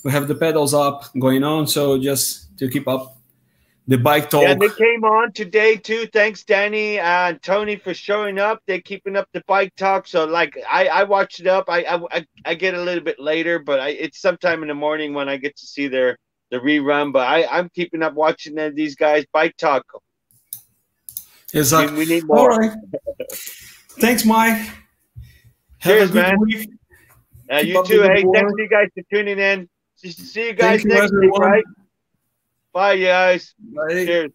We have the pedals up going on, so just to keep up the bike talk. Yeah, they came on today too. Thanks, Danny and Tony, for showing up. They're keeping up the bike talk. So, like, I, I watched it up. I, I, I- get a little bit later, but I, it's sometime in the morning when I get to see their the rerun. But I, I'm keeping up watching these guys bike talk. Exactly. We, we need more. right. Thanks, Mike. Have Cheers, a good man. week. Uh, you too. Hey, thanks you guys for tuning in. See you guys Thank you, next week, everyone. right? Bye, guys. Bye. Cheers.